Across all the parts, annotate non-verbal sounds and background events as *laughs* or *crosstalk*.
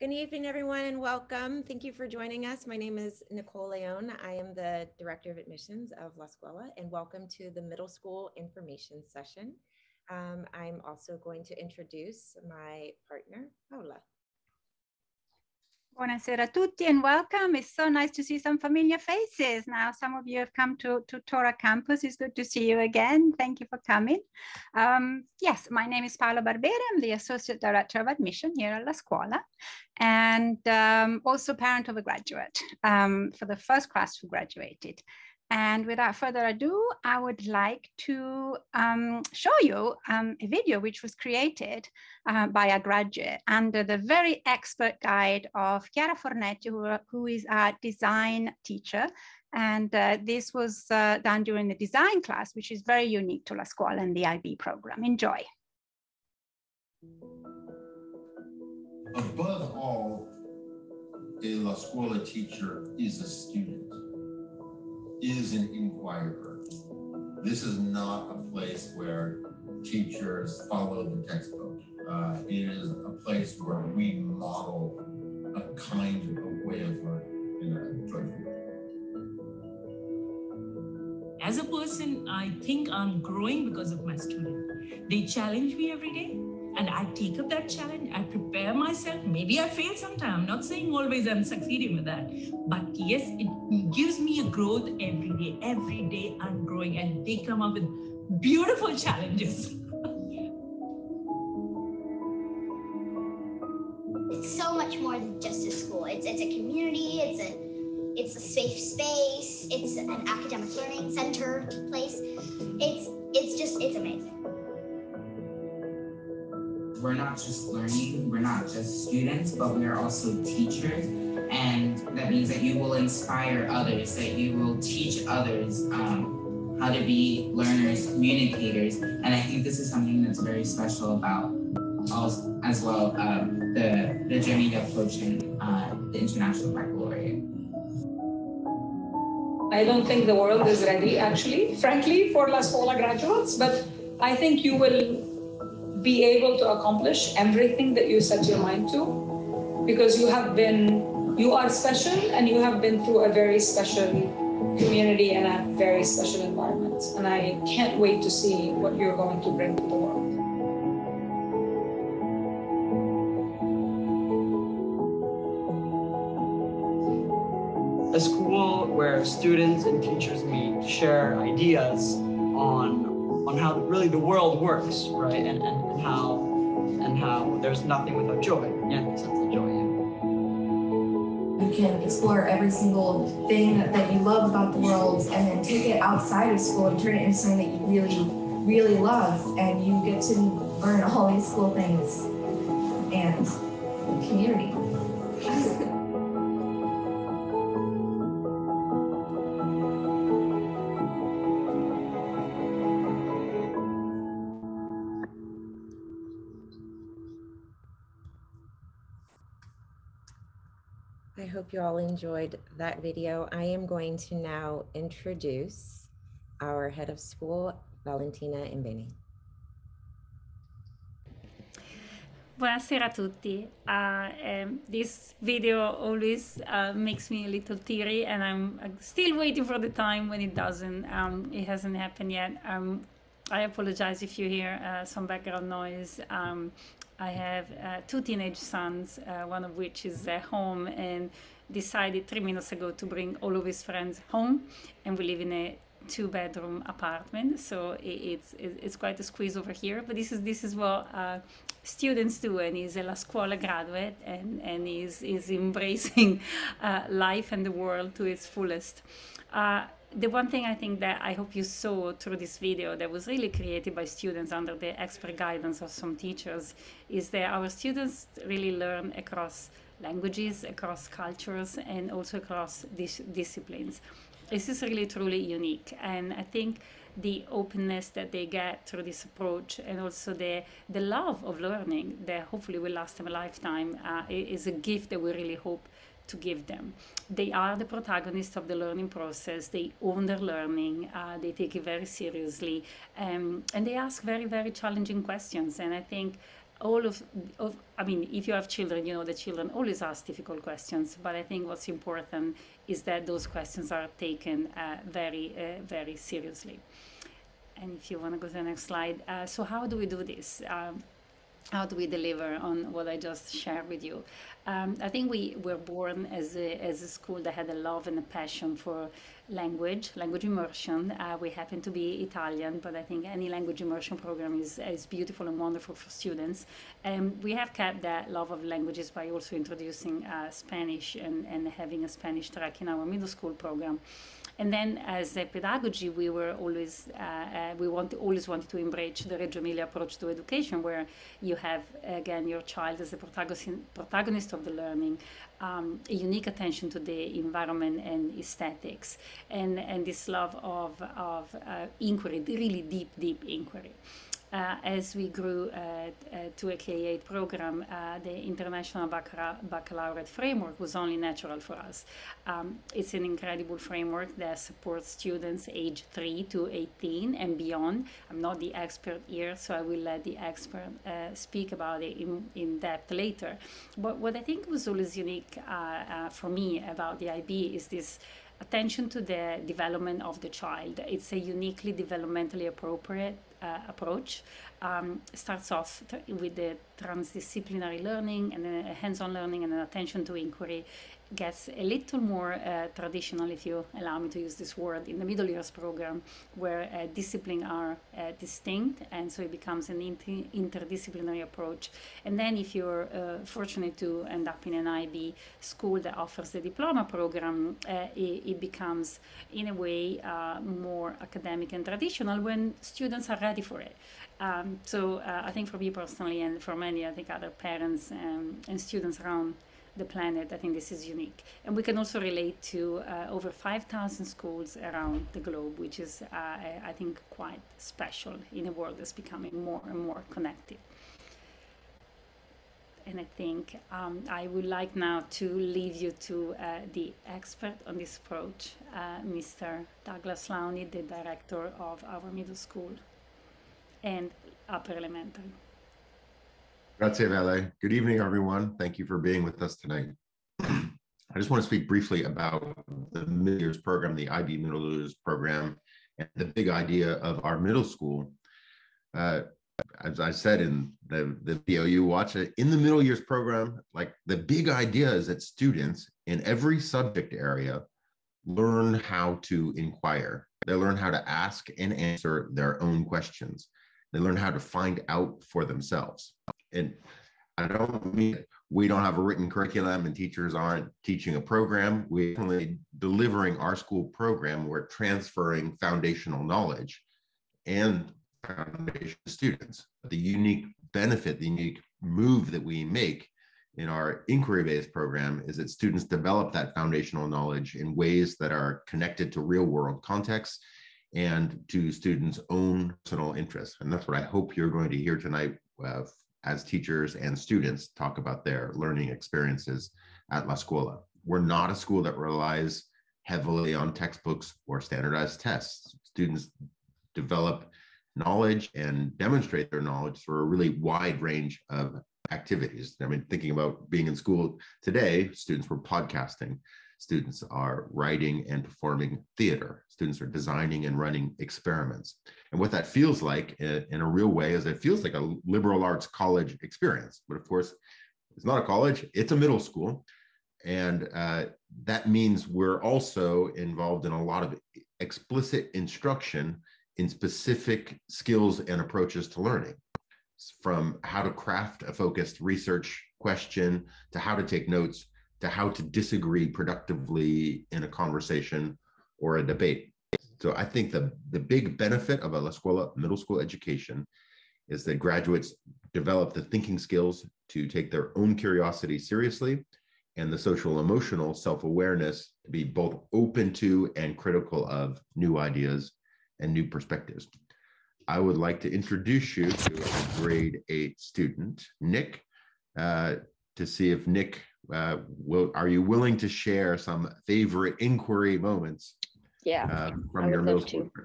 Good evening, everyone, and welcome. Thank you for joining us. My name is Nicole Leon. I am the Director of Admissions of La Scuola, and welcome to the middle school information session. Um, I'm also going to introduce my partner, Paola. Buonasera a tutti and welcome. It's so nice to see some familiar faces. Now, some of you have come to, to Tora campus. It's good to see you again. Thank you for coming. Um, yes, my name is Paola Barbera. I'm the Associate Director of Admission here at La Scuola and um, also parent of a graduate um, for the first class who graduated. And without further ado, I would like to um, show you um, a video which was created uh, by a graduate under the very expert guide of Chiara Fornetti, who, who is a design teacher. And uh, this was uh, done during the design class, which is very unique to La Scuola and the IB program. Enjoy. Above all, a La Scuola teacher is a student is an inquirer. This is not a place where teachers follow the textbook. Uh, it is a place where we model a kind of way of learning in a joyful way. As a person, I think I'm growing because of my students. They challenge me every day and I take up that challenge. I prepare myself. Maybe I fail sometime. I'm not saying always I'm succeeding with that, but yes, it gives me a growth every day. Every day I'm growing, and they come up with beautiful challenges. *laughs* it's so much more than just a school. It's it's a community. It's a it's a safe space. It's an academic learning center place. It's it's just it's amazing we're not just learning, we're not just students, but we are also teachers. And that means that you will inspire others, that you will teach others um, how to be learners, communicators. And I think this is something that's very special about also, as well um, the, the journey to approaching uh, the International Baccalaureate. I don't think the world is ready, actually, frankly, for La Scuola graduates, but I think you will be able to accomplish everything that you set your mind to because you have been you are special and you have been through a very special community and a very special environment. And i can't wait to see what you're going to bring to the world. A school where students and teachers meet share ideas on on how really the world works, right? And, and, and how and how there's nothing without joy. Yeah, sense of joy. You can explore every single thing that you love about the world and then take it outside of school and turn it into something that you really, really love. And you get to learn all these cool things and community. Hope you all enjoyed that video. I am going to now introduce our head of school, Valentina Imbeni. Buonasera a tutti. Uh, um, this video always uh, makes me a little teary, and I'm still waiting for the time when it doesn't. Um, it hasn't happened yet. Um, I apologize if you hear uh, some background noise. Um, I have uh, two teenage sons, uh, one of which is at home and decided three minutes ago to bring all of his friends home, and we live in a two bedroom apartment so it's it's quite a squeeze over here. But this is this is what uh, students do and he's a la scuola graduate and and he's is embracing *laughs* uh, life and the world to its fullest. Uh, the one thing I think that I hope you saw through this video that was really created by students under the expert guidance of some teachers is that our students really learn across languages, across cultures, and also across dis- disciplines. This is really truly unique, and I think the openness that they get through this approach and also the the love of learning that hopefully will last them a lifetime uh, is a gift that we really hope to give them. They are the protagonists of the learning process. They own their learning. Uh, they take it very seriously, um, and they ask very, very challenging questions. And I think all of, of, I mean, if you have children, you know the children always ask difficult questions. But I think what's important is that those questions are taken uh, very, uh, very seriously. And if you want to go to the next slide, uh, so how do we do this? Um, how do we deliver on what I just shared with you? Um, I think we were born as a, as a school that had a love and a passion for language, language immersion. Uh, we happen to be Italian, but I think any language immersion program is, is beautiful and wonderful for students. And we have kept that love of languages by also introducing uh, Spanish and, and having a Spanish track in our middle school program. And then as a pedagogy, we were always, uh, uh, we want, always wanted to embrace the Reggio Emilia approach to education, where you have, again, your child as the protagonist of the learning, um, a unique attention to the environment and aesthetics, and, and this love of, of uh, inquiry, really deep, deep inquiry uh, as we grew uh, uh to a K8 program, uh, the International Baccalaureate framework was only natural for us. Um, it's an incredible framework that supports students age 3 to 18 and beyond. I'm not the expert here, so I will let the expert speak about it in, in depth later. But what I think was always unique for me about the IB is this attention to the development of the child. It's a uniquely developmentally appropriate uh, approach. Um, starts off with the transdisciplinary learning and then hands-on learning and an attention to inquiry gets a little more uh, traditional, if you allow me to use this word, in the middle years program, where uh, disciplines are uh, distinct, and so it becomes an inter interdisciplinary approach. And then, if you're uh, fortunate to end up in an IB school that offers the diploma program, uh, it, it, becomes, in a way, uh, more academic and traditional when students are ready for it. Um, so, I think for me personally, and for many, I think other parents um, and students around the planet. I think this is unique. And we can also relate to uh, over 5,000 schools around the globe, which is, uh, I think, quite special in a world that's becoming more and more connected. And I think um, I would like now to leave you to uh, the expert on this approach, uh, Mr. Douglas Lowney, the director of our middle school and upper elementary. Grazie, Vale. Good evening, everyone. Thank you for being with us tonight. *clears throat* I just want to speak briefly about the middle years program, the IB middle years program, and the big idea of our middle school. Uh, as I said in the, the video you watch it, in the middle years program, like the big idea is that students in every subject area learn how to inquire. They learn how to ask and answer their own questions. They learn how to find out for themselves and I don't mean we don't have a written curriculum and teachers aren't teaching a program. We're only delivering our school program. We're transferring foundational knowledge and foundation students. The unique benefit, the unique move that we make in our inquiry-based program is that students develop that foundational knowledge in ways that are connected to real-world contexts and to students' own personal interests. And that's what I hope you're going to hear tonight uh, as teachers and students talk about their learning experiences at La Scuola. We're not a school that relies heavily on textbooks or standardized tests. Students develop knowledge and demonstrate their knowledge through a really wide range of activities. I mean, thinking about being in school today, students were podcasting, Students are writing and performing theater. Students are designing and running experiments. And what that feels like in, in a real way is it feels like a liberal arts college experience. But of course, it's not a college, it's a middle school. And uh, that means we're also involved in a lot of explicit instruction in specific skills and approaches to learning from how to craft a focused research question to how to take notes to how to disagree productively in a conversation or a debate. So I think the, the big benefit of a La Scuola middle school education is that graduates develop the thinking skills to take their own curiosity seriously and the social emotional self-awareness to be both open to and critical of new ideas and new perspectives. I would like to introduce you to a grade eight student, Nick, uh, to see if Nick uh, will, are you willing to share some favorite inquiry moments? Yeah, uh, from your middle school? To.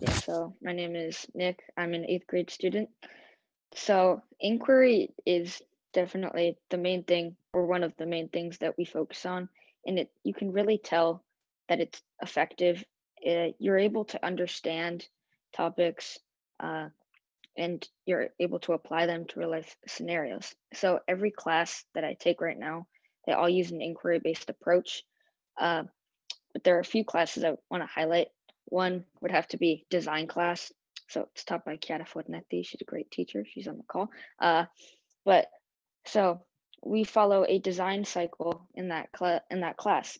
Yeah, so my name is Nick. I'm an eighth grade student. so inquiry is definitely the main thing or one of the main things that we focus on and it you can really tell that it's effective uh, you're able to understand topics uh, and you're able to apply them to real life scenarios so every class that i take right now they all use an inquiry based approach uh, but there are a few classes i want to highlight one would have to be design class so it's taught by Chiara Fornetti. She's a great teacher. She's on the call. Uh, but so we follow a design cycle in that in that class,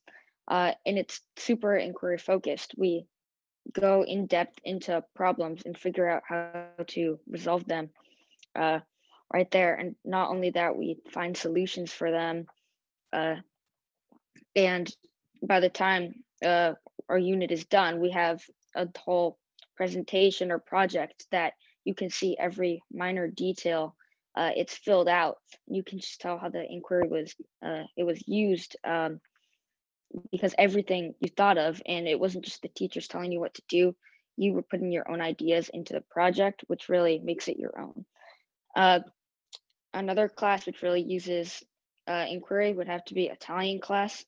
uh, and it's super inquiry focused. We go in depth into problems and figure out how to resolve them uh, right there. And not only that, we find solutions for them. Uh, and by the time uh, our unit is done, we have a whole presentation or project that you can see every minor detail uh, it's filled out you can just tell how the inquiry was uh, it was used um, because everything you thought of and it wasn't just the teachers telling you what to do you were putting your own ideas into the project which really makes it your own uh, another class which really uses uh, inquiry would have to be italian class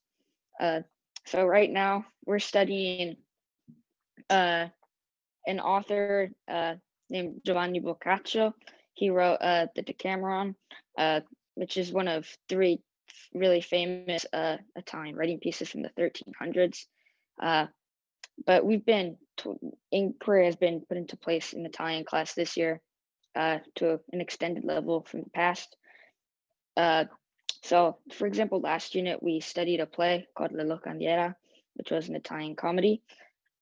uh, so right now we're studying uh, an author uh, named Giovanni Boccaccio. He wrote uh, the Decameron, which is one of three really famous uh, Italian writing pieces from the 1300s. Uh, but we've been, inquiry has been put into place in Italian class this year uh, to an extended level from the past. Uh, so, for example, last unit we studied a play called La Locandiera, which was an Italian comedy.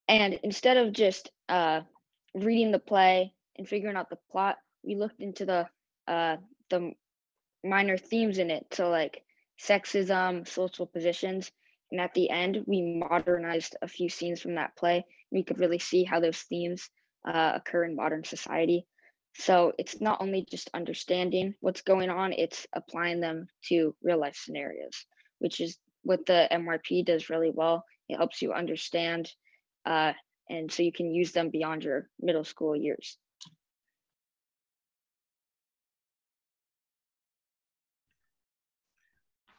And instead of just uh, reading the play and figuring out the plot, we looked into the uh, the minor themes in it. So like sexism, social positions, and at the end we modernized a few scenes from that play. We could really see how those themes uh, occur in modern society. So it's not only just understanding what's going on; it's applying them to real life scenarios, which is what the MYP does really well. It helps you understand uh, and so you can use them beyond your middle school years.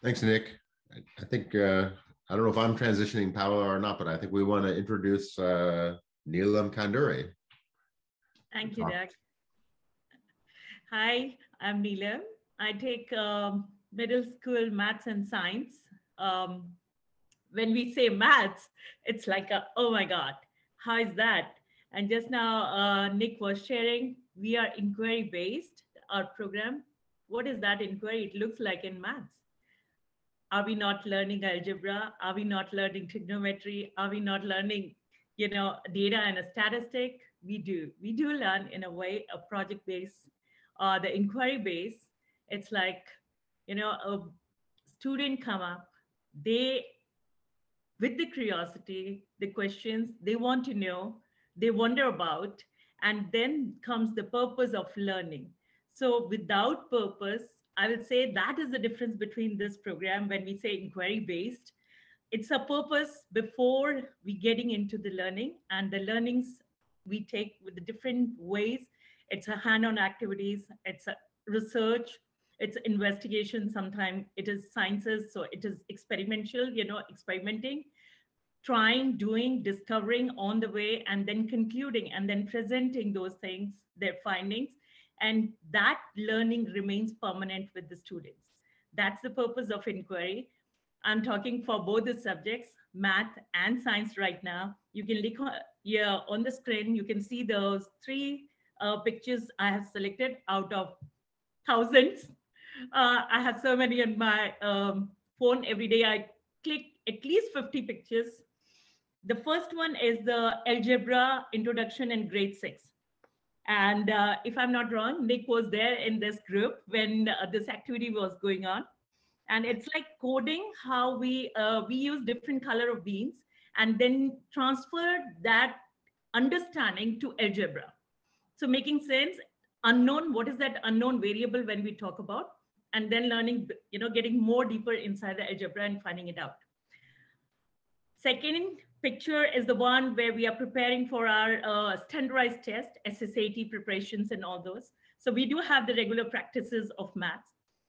Thanks, Nick. I, think, uh, I don't know if I'm transitioning Paolo or not, but I think we want to introduce uh, Neelam Kanduri. Thank you, Doug. Hi, I'm Neelam. I take um, middle school maths and science. Um, when we say maths, it's like, a, oh my God, how is that? And just now, uh, Nick was sharing, we are inquiry based, our program. What is that inquiry? It looks like in maths. Are we not learning algebra? Are we not learning trigonometry? Are we not learning, you know, data and a statistic? We do. We do learn in a way a project based, uh, the inquiry base. It's like, you know, a student come up, they with the curiosity, the questions they want to know, they wonder about, and then comes the purpose of learning. So without purpose, I will say that is the difference between this program when we say inquiry based. It's a purpose before we getting into the learning and the learnings we take with the different ways. It's a hand-on activities, it's a research, it's investigation sometimes it is sciences so it is experimental you know experimenting trying doing discovering on the way and then concluding and then presenting those things their findings and that learning remains permanent with the students that's the purpose of inquiry i'm talking for both the subjects math and science right now you can look here on the screen you can see those three uh, pictures i have selected out of thousands uh, I have so many on my um, phone every day. I click at least 50 pictures. The first one is the algebra introduction in grade six. And uh, if I'm not wrong, Nick was there in this group when uh, this activity was going on. And it's like coding how we uh, we use different color of beans and then transfer that understanding to algebra. So making sense, unknown, what is that unknown variable when we talk about? and then learning, you know, getting more deeper inside the algebra and finding it out. Second picture is the one where we are preparing for our uh, standardized test, SSAT preparations and all those. So we do have the regular practices of maths.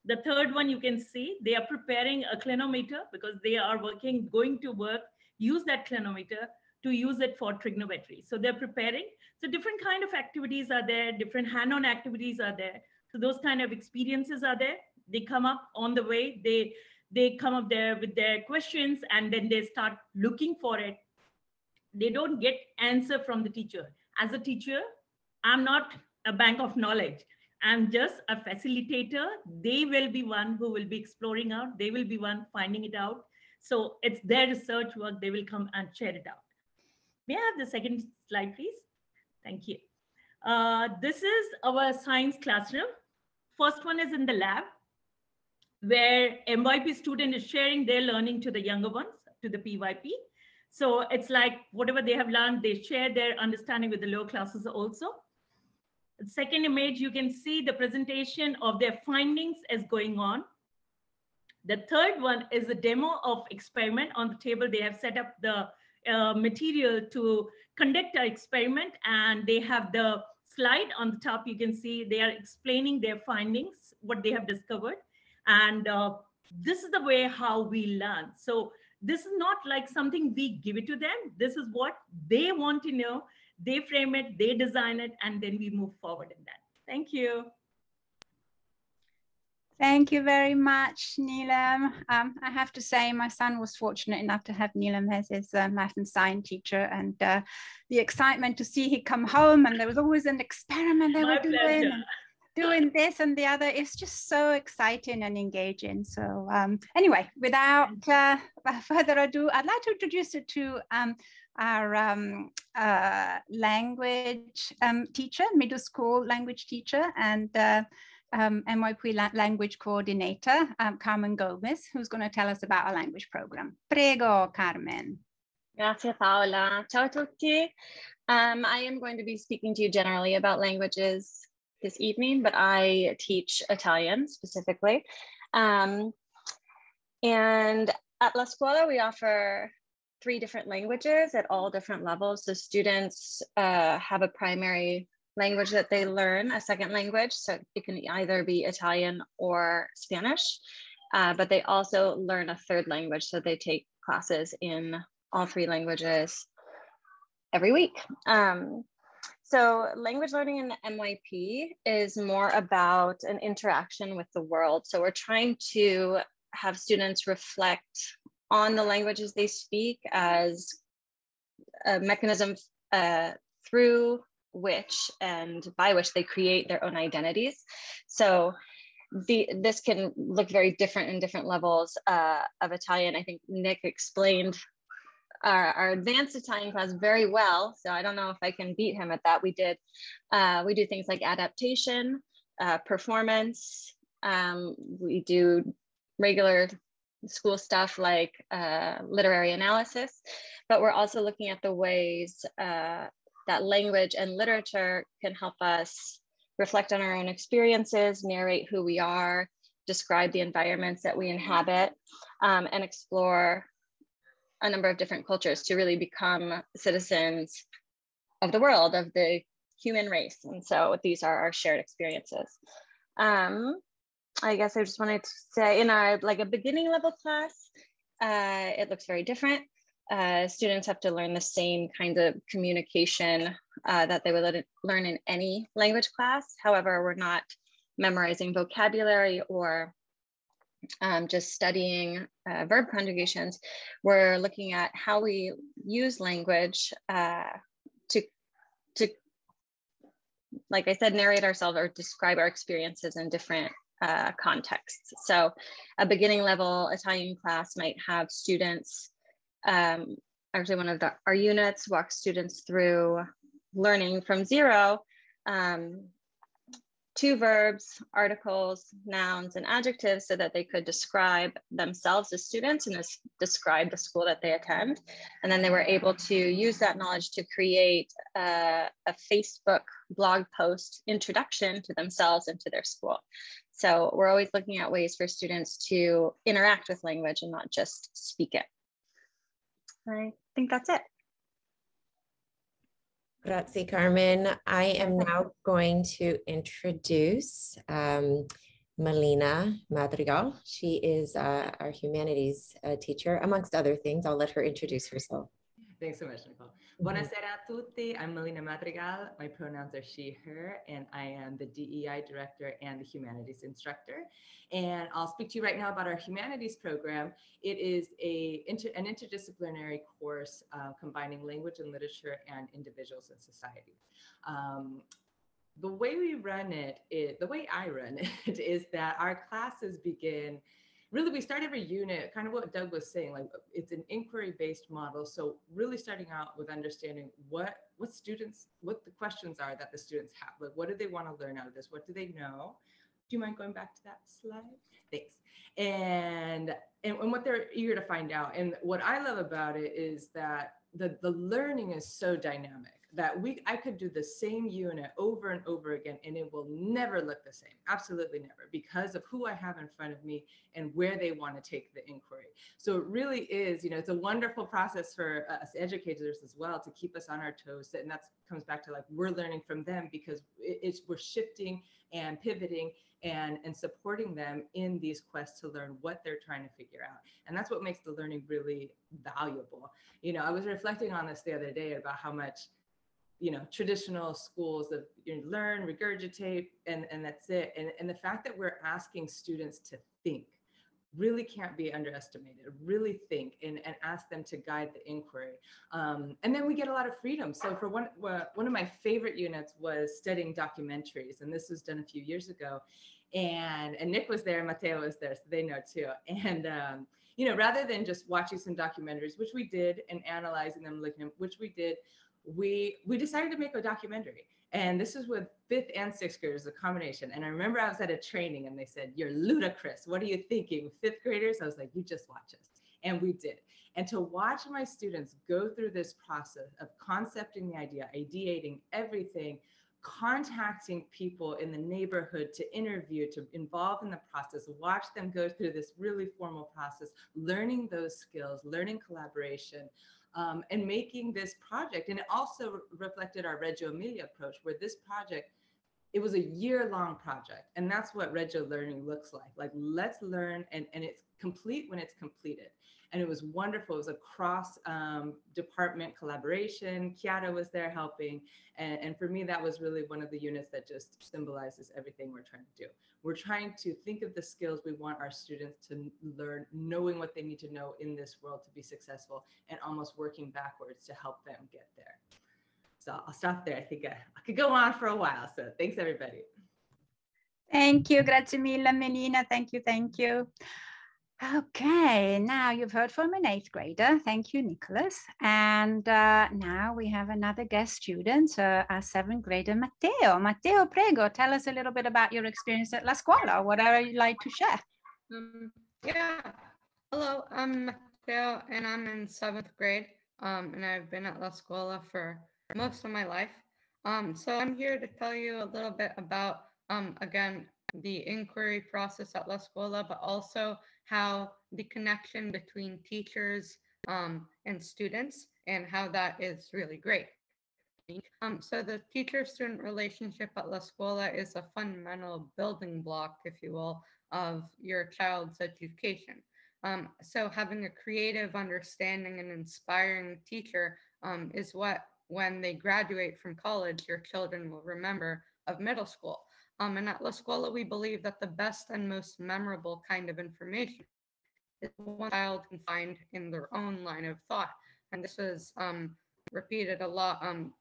The third one you can see, they are preparing a clinometer because they are working, going to work, use that clinometer to use it for trigonometry. So they're preparing. So different kind of activities are there, different hand-on activities are there. So those kind of experiences are there. They come up on the way. They they come up there with their questions and then they start looking for it. They don't get answer from the teacher. As a teacher, I'm not a bank of knowledge. I'm just a facilitator. They will be one who will be exploring out. They will be one finding it out. So it's their research work. They will come and share it out. May I have the second slide, please? Thank you. Uh, this is our science classroom. First one is in the lab where MYP student is sharing their learning to the younger ones, to the PYP. So it's like whatever they have learned, they share their understanding with the lower classes also. The second image, you can see the presentation of their findings is going on. The third one is a demo of experiment on the table. They have set up the uh, material to conduct an experiment and they have the slide on the top. You can see they are explaining their findings, what they have discovered. And uh, this is the way how we learn. So this is not like something we give it to them. This is what they want to know. They frame it, they design it, and then we move forward in that. Thank you. Thank you very much, Neelam. Um, I have to say, my son was fortunate enough to have Neelam as his uh, math and science teacher, and uh, the excitement to see he come home, and there was always an experiment they My were doing. pleasure. and doing this and the other it's just so exciting and engaging so um, anyway without uh, *laughs* further ado i'd like to introduce you to um, our um, uh, language um, teacher middle school language teacher and uh, um, MYP la- language coordinator um, carmen gomez who's going to tell us about our language program prego carmen Grazie Paola. Ciao a tutti. Um, I am going to be speaking to you generally about languages this evening, but I teach Italian specifically. Um, and at La Scuola, we offer three different languages at all different levels. So students uh, have a primary language that they learn, a second language. So it can either be Italian or Spanish, uh, but they also learn a third language. So they take classes in all three languages every week. Um, so language learning in MYP is more about an interaction with the world. So we're trying to have students reflect on the languages they speak as a mechanism uh, through which and by which they create their own identities. So the, this can look very different in different levels uh, of Italian. I think Nick explained our, our, advanced Italian class very well. So I don't know if I can beat him at that. We did, uh, we do things like adaptation, uh, performance. Um, we do regular school stuff like uh, literary analysis, but we're also looking at the ways uh, that language and literature can help us reflect on our own experiences, narrate who we are, describe the environments that we inhabit, um, and explore a number of different cultures to really become citizens of the world, of the human race. And so these are our shared experiences. Um, I guess I just wanted to say in our like a beginning level class, uh, it looks very different. Uh, students have to learn the same kind of communication uh, that they would learn in any language class. However, we're not memorizing vocabulary or um, just studying uh, verb conjugations, we're looking at how we use language uh, to, to, like I said, narrate ourselves or describe our experiences in different uh, contexts. So a beginning level Italian class might have students, um, actually one of the, our units walks students through learning from zero um, two verbs, articles, nouns, and adjectives so that they could describe themselves as students and describe the school that they attend. And then they were able to use that knowledge to create a, a Facebook blog post introduction to themselves and to their school. So we're always looking at ways for students to interact with language and not just speak it. I think that's it. Grazie, Carmen. I am now going to introduce um, Melina Madrigal. She is uh, our humanities uh, teacher, amongst other things. I'll let her introduce herself. Thanks so much, Nicole. Buonasera a tutti. I'm Melina Madrigal. My pronouns are she, her, and I am the DEI director and the humanities instructor. And I'll speak to you right now about our humanities program. It is a inter, an interdisciplinary course uh, combining language and literature and individuals and society. Um, the way we run it, is, the way I run *laughs* it, is that our classes begin really we start every unit kind of what doug was saying like it's an inquiry based model. So really starting out with understanding what what students what the questions are that the students have. Like what do they want to learn out of this? What do they know? Do you mind going back to that slide? Thanks. And and, and what they're eager to find out. And what i love about it is that the the learning is so dynamic that we I could do the same unit over and over again and it will never look the same. Absolutely never because of who I have in front of me and where they want to take the inquiry. So it really is, you know, it's a wonderful process for us educators as well to keep us on our toes. And that comes back to like we're learning from them because it's we're shifting and pivoting and and supporting them in these quests to learn what they're trying to figure out and that's what makes the learning really valuable you know i was reflecting on this the other day about how much you know traditional schools of you learn regurgitate and and that's it. And, and the fact that we're asking students to think really can't be underestimated. Really think and, and ask them to guide the inquiry. Um, and then we get a lot of freedom. So for one one of my favorite units was studying documentaries and this was done a few years ago. And and nick was there matteo was there so they know too. *laughs* And um, you know rather than just watching some documentaries which we did and analyzing them looking at which we did we we decided to make a documentary. And this is with fifth and sixth graders a combination. And i remember i was at a training and they said you're ludicrous. What are you thinking fifth graders? I was like you just watch us. And we did. And to watch my students go through this process of concepting the idea ideating everything contacting people in the neighborhood to interview to involve in the process watch them go through this really formal process learning those skills learning collaboration um, and making this project. And it also reflected our Reggio Emilia approach, where this project, it was a year long project. And that's what Reggio Learning looks like. Like, let's learn, and, and it's complete when it's completed and it was wonderful. It was a cross um, department collaboration. Chiara was there helping. And, and for me, that was really one of the units that just symbolizes everything we're trying to do. We're trying to think of the skills we want our students to learn, knowing what they need to know in this world to be successful, and almost working backwards to help them get there. So I'll stop there. I think I, I could go on for a while. So thanks, everybody. Thank you. Grazie mille, Melina. Thank you. Thank you. Okay, now you've heard from an eighth grader. Thank you, Nicholas. And uh, now we have another guest student, uh, our seventh grader, Matteo. Matteo, prego, tell us a little bit about your experience at La Scuola, whatever you'd like to share. Um, yeah, hello, I'm Matteo and I'm in seventh grade. Um, and I've been at La Scuola for most of my life. Um, so I'm here to tell you a little bit about, um, again, the inquiry process at La Scuola, but also how the connection between teachers um, and students and how that is really great. Um, so the teacher-student relationship at La Scuola is a fundamental building block, if you will, of your child's education. Um, so having a creative, understanding, and inspiring teacher um, is what, when they graduate from college, your children will remember of middle school. Um, and at La Scuola, we believe that the best and most memorable kind of information is one child can find in their own line of thought. And this was um, repeated a lot um,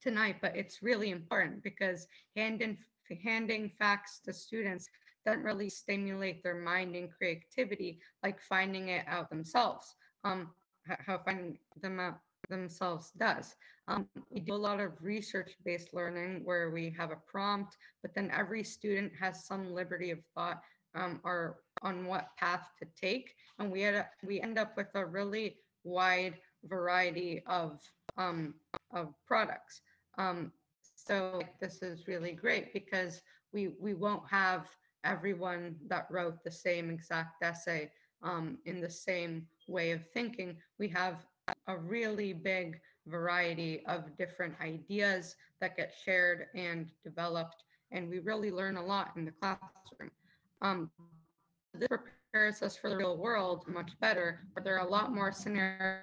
tonight, but it's really important because handing, handing facts to students doesn't really stimulate their mind and creativity like finding it out themselves. Um, how finding them out themselves does. Um, we do a lot of research-based learning where we have a prompt, but then every student has some liberty of thought um, or on what path to take, and we a, we end up with a really wide variety of um, of products. Um, so this is really great because we we won't have everyone that wrote the same exact essay um, in the same way of thinking. We have a really big variety of different ideas that get shared and developed, and we really learn a lot in the classroom. Um, this prepares us for the real world much better, but there are a lot more scenarios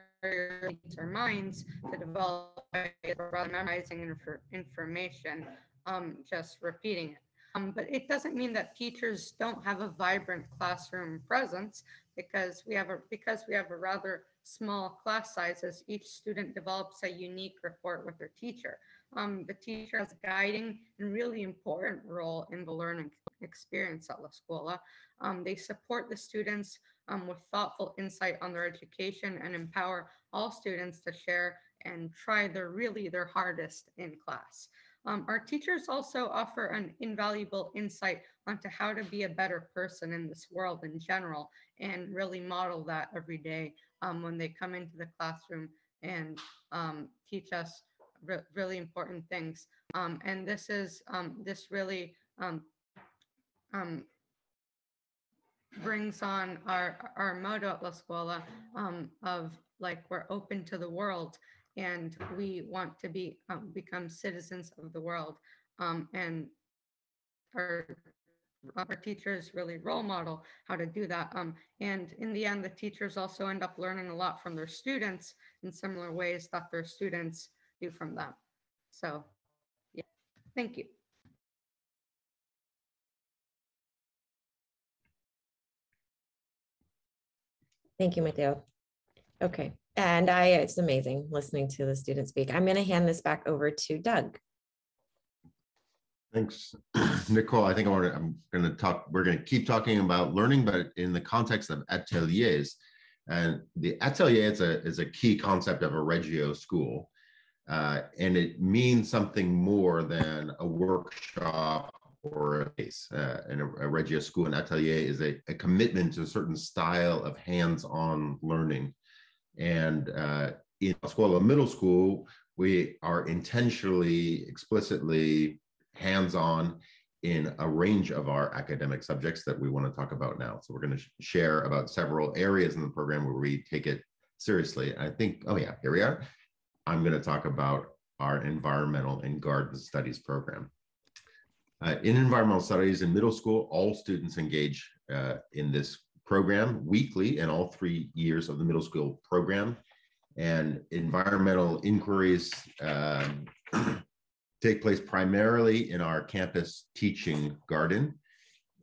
or minds to develop rather memorizing inf- information, um, just repeating it. Um, but it doesn't mean that teachers don't have a vibrant classroom presence because we have a because we have a rather small class sizes. Each student develops a unique rapport with their teacher. Um, the teacher has a guiding and really important role in the learning experience at La Scuola. Um, they support the students um, with thoughtful insight on their education and empower all students to share and try their really their hardest in class. Um, our teachers also offer an invaluable insight onto how to be a better person in this world in general and really model that every day um, when they come into the classroom and um, teach us re really important things. Um, and this is, um, this really um, brings on our, our motto at La Scuola of like, we're open to the world and we want to be become citizens of the world. And our our teachers really role model how to do that. Um, and in the end, the teachers also end up learning a lot from their students in similar ways that their students do from them. So, yeah, thank you. Thank you, Matteo. Okay, and I, it's amazing listening to the students speak. I'm going to hand this back over to Doug. Thanks, *clears throat* Nicole. I think I'm going to talk, we're going to keep talking about learning, but in the context of ateliers. And the atelier is a, is a key concept of a Reggio school. Uh, and it means something more than a workshop or a case. Uh, and a, a Reggio school and atelier is a, a commitment to a certain style of hands-on learning and uh, in Scuola Middle School, we are intentionally, explicitly hands-on in a range of our academic subjects that we want to talk about now. So we're going to share about several areas in the program where we take it seriously. I think, oh yeah, here we are. I'm going to talk about our environmental and garden studies program. Uh, in environmental studies in middle school, all students engage uh, in this program weekly in all three years of the middle school program. And environmental inquiries um, take place primarily in our campus teaching garden.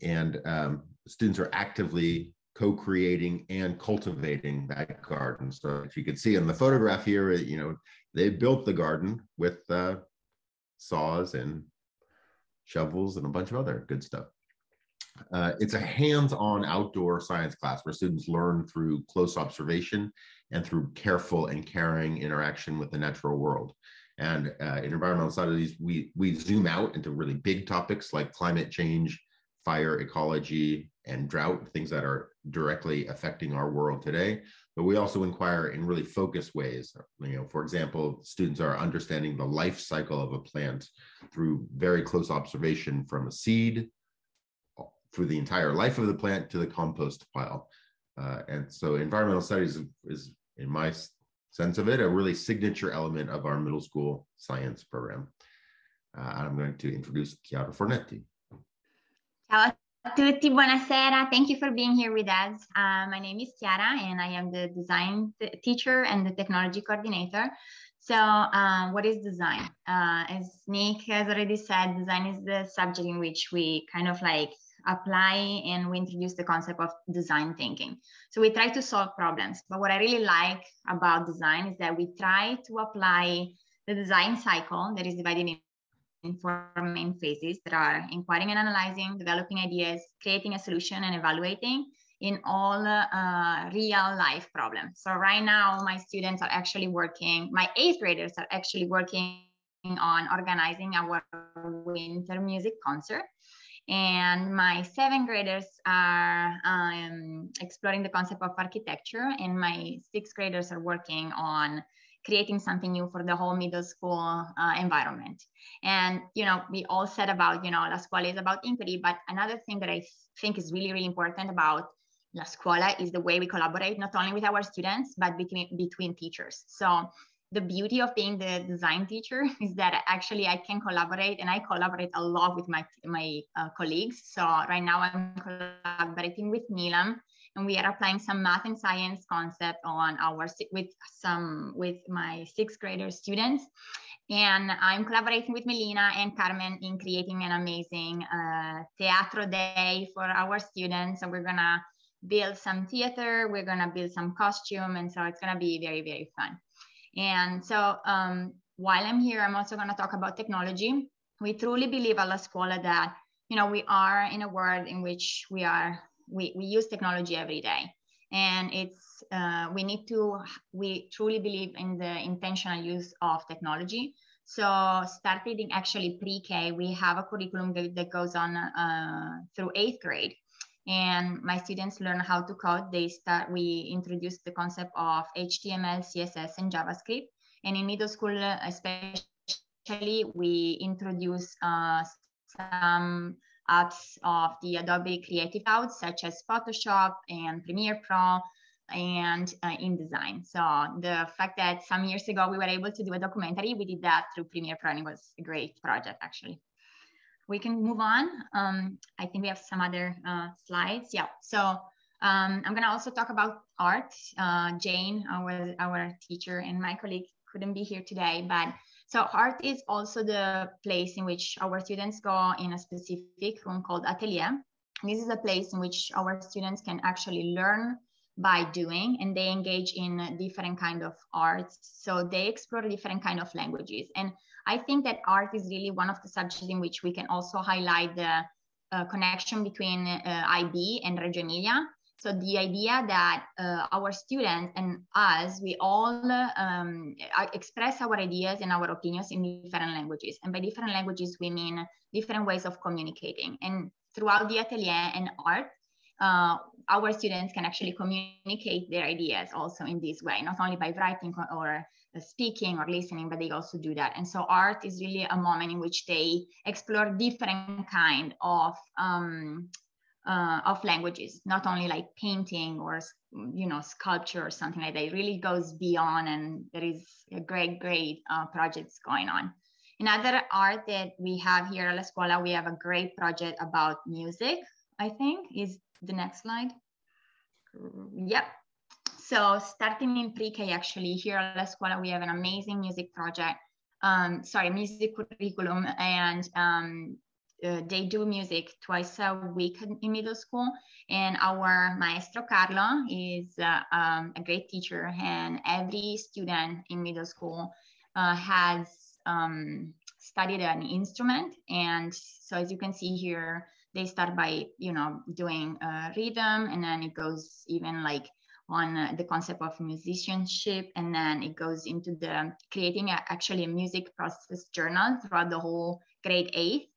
And um, students are actively co-creating and cultivating that garden. So if you can see in the photograph here, you know, they built the garden with uh, saws and shovels and a bunch of other good stuff. Uh, it's a hands-on outdoor science class where students learn through close observation and through careful and caring interaction with the natural world. And uh, in environmental studies, we, we zoom out into really big topics like climate change, fire ecology, and drought, things that are directly affecting our world today. But we also inquire in really focused ways. You know, for example, students are understanding the life cycle of a plant through very close observation from a seed through the entire life of the plant to the compost pile. Uh, and so environmental studies is, is, in my sense of it, a really signature element of our middle school science program. Uh, I'm going to introduce Chiara Fornetti. Ciao a tutti, buonasera. Thank you for being here with us. Uh, my name is Chiara and I am the design teacher and the technology coordinator. So um, what is design? Uh, as Nick has already said, design is the subject in which we kind of like apply and we introduce the concept of design thinking. So we try to solve problems. But what I really like about design is that we try to apply the design cycle that is divided in four main phases that are inquiring and analyzing, developing ideas, creating a solution, and evaluating in all uh, real life problems. So right now, my students are actually working, my eighth graders are actually working on organizing our winter music concert and my seventh graders are um, exploring the concept of architecture and my sixth graders are working on creating something new for the whole middle school uh, environment and you know we all said about you know la scuola is about inquiry but another thing that i think is really really important about La Scuola is the way we collaborate, not only with our students, but between, between teachers. So the beauty of being the design teacher *laughs* is that actually I can collaborate and I collaborate a lot with my, my uh, colleagues. So right now I'm collaborating with Neelam and we are applying some math and science concept on our with some with my sixth grader students. And i'm collaborating with melina and carmen in creating an amazing uh, teatro day for our students. So we're gonna build some theater we're gonna build some costume and so it's gonna be very very fun and so um, while i'm here i'm also gonna talk about technology. We truly believe at la scuola that you know we are in a world in which we are we, we use technology every day. And it's uh, we need to we truly believe in the intentional use of technology. So starting actually pre-k we have a curriculum that, that goes on uh, through eighth grade and my students learn how to code they start we introduce the concept of html css and javascript and in middle school especially we introduce uh, some apps of the Adobe Creative Cloud, such as Photoshop and Premiere Pro and uh, InDesign. So the fact that some years ago we were able to do a documentary, we did that through Premiere Pro and it was a great project actually. We can move on. Um, I think we have some other uh, slides. Yeah, so um, I'm gonna also talk about art. Uh, Jane, our, our teacher and my colleague couldn't be here today, but so art is also the place in which our students go in a specific room called atelier. This is a place in which our students can actually learn by doing and they engage in different kind of arts. So they explore different kind of languages. And I think that art is really one of the subjects in which we can also highlight the uh, connection between uh, IB and Reggio Emilia so the idea that uh, our students and us, we all um, express our ideas and our opinions in different languages. And by different languages, we mean different ways of communicating. And throughout the atelier and art, uh, our students can actually communicate their ideas also in this way, not only by writing or speaking or listening, but they also do that. And so art is really a moment in which they explore different kind of um, uh, of languages, not only like painting or you know sculpture or something like that. It really goes beyond, and there is a great, great uh, projects going on. Another art that we have here at La Scuola, we have a great project about music. I think is the next slide. Yep. So starting in pre-K, actually here at La Scuola, we have an amazing music project. Um, sorry, music curriculum, and um, uh, they do music twice a week in middle school. And our maestro Carlo is uh, um, a great teacher, and every student in middle school uh, has um, studied an instrument. And so, as you can see here, they start by you know doing rhythm, and then it goes even like on uh, the concept of musicianship and then it goes into the creating a, actually a music process journal throughout the whole grade eight.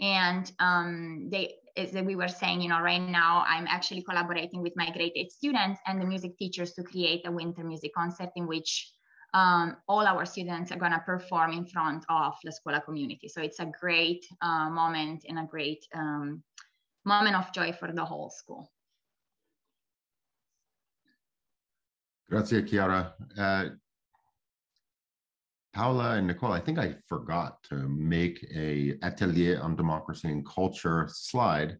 And um, they, as we were saying, you know, right now I'm actually collaborating with my grade eight students and the music teachers to create a winter music concert in which um, all our students are going to perform in front of the Scuola community. So it's a great uh, moment and a great um, moment of joy for the whole school. Grazie, Chiara. Uh, Paola and Nicole, I think I forgot to make a atelier on democracy and culture slide.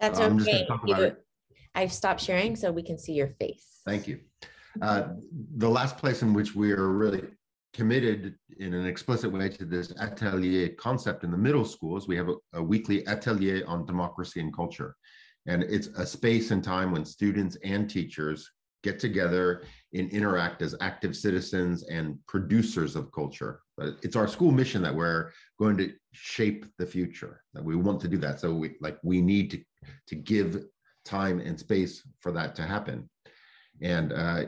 That's um, okay. I've stopped sharing so we can see your face. Thank you. Uh, the last place in which we are really committed in an explicit way to this atelier concept in the middle schools, we have a, a weekly atelier on democracy and culture. And it's a space and time when students and teachers get together and interact as active citizens and producers of culture. It's our school mission that we're going to shape the future, that we want to do that. So we like we need to, to give time and space for that to happen. And uh,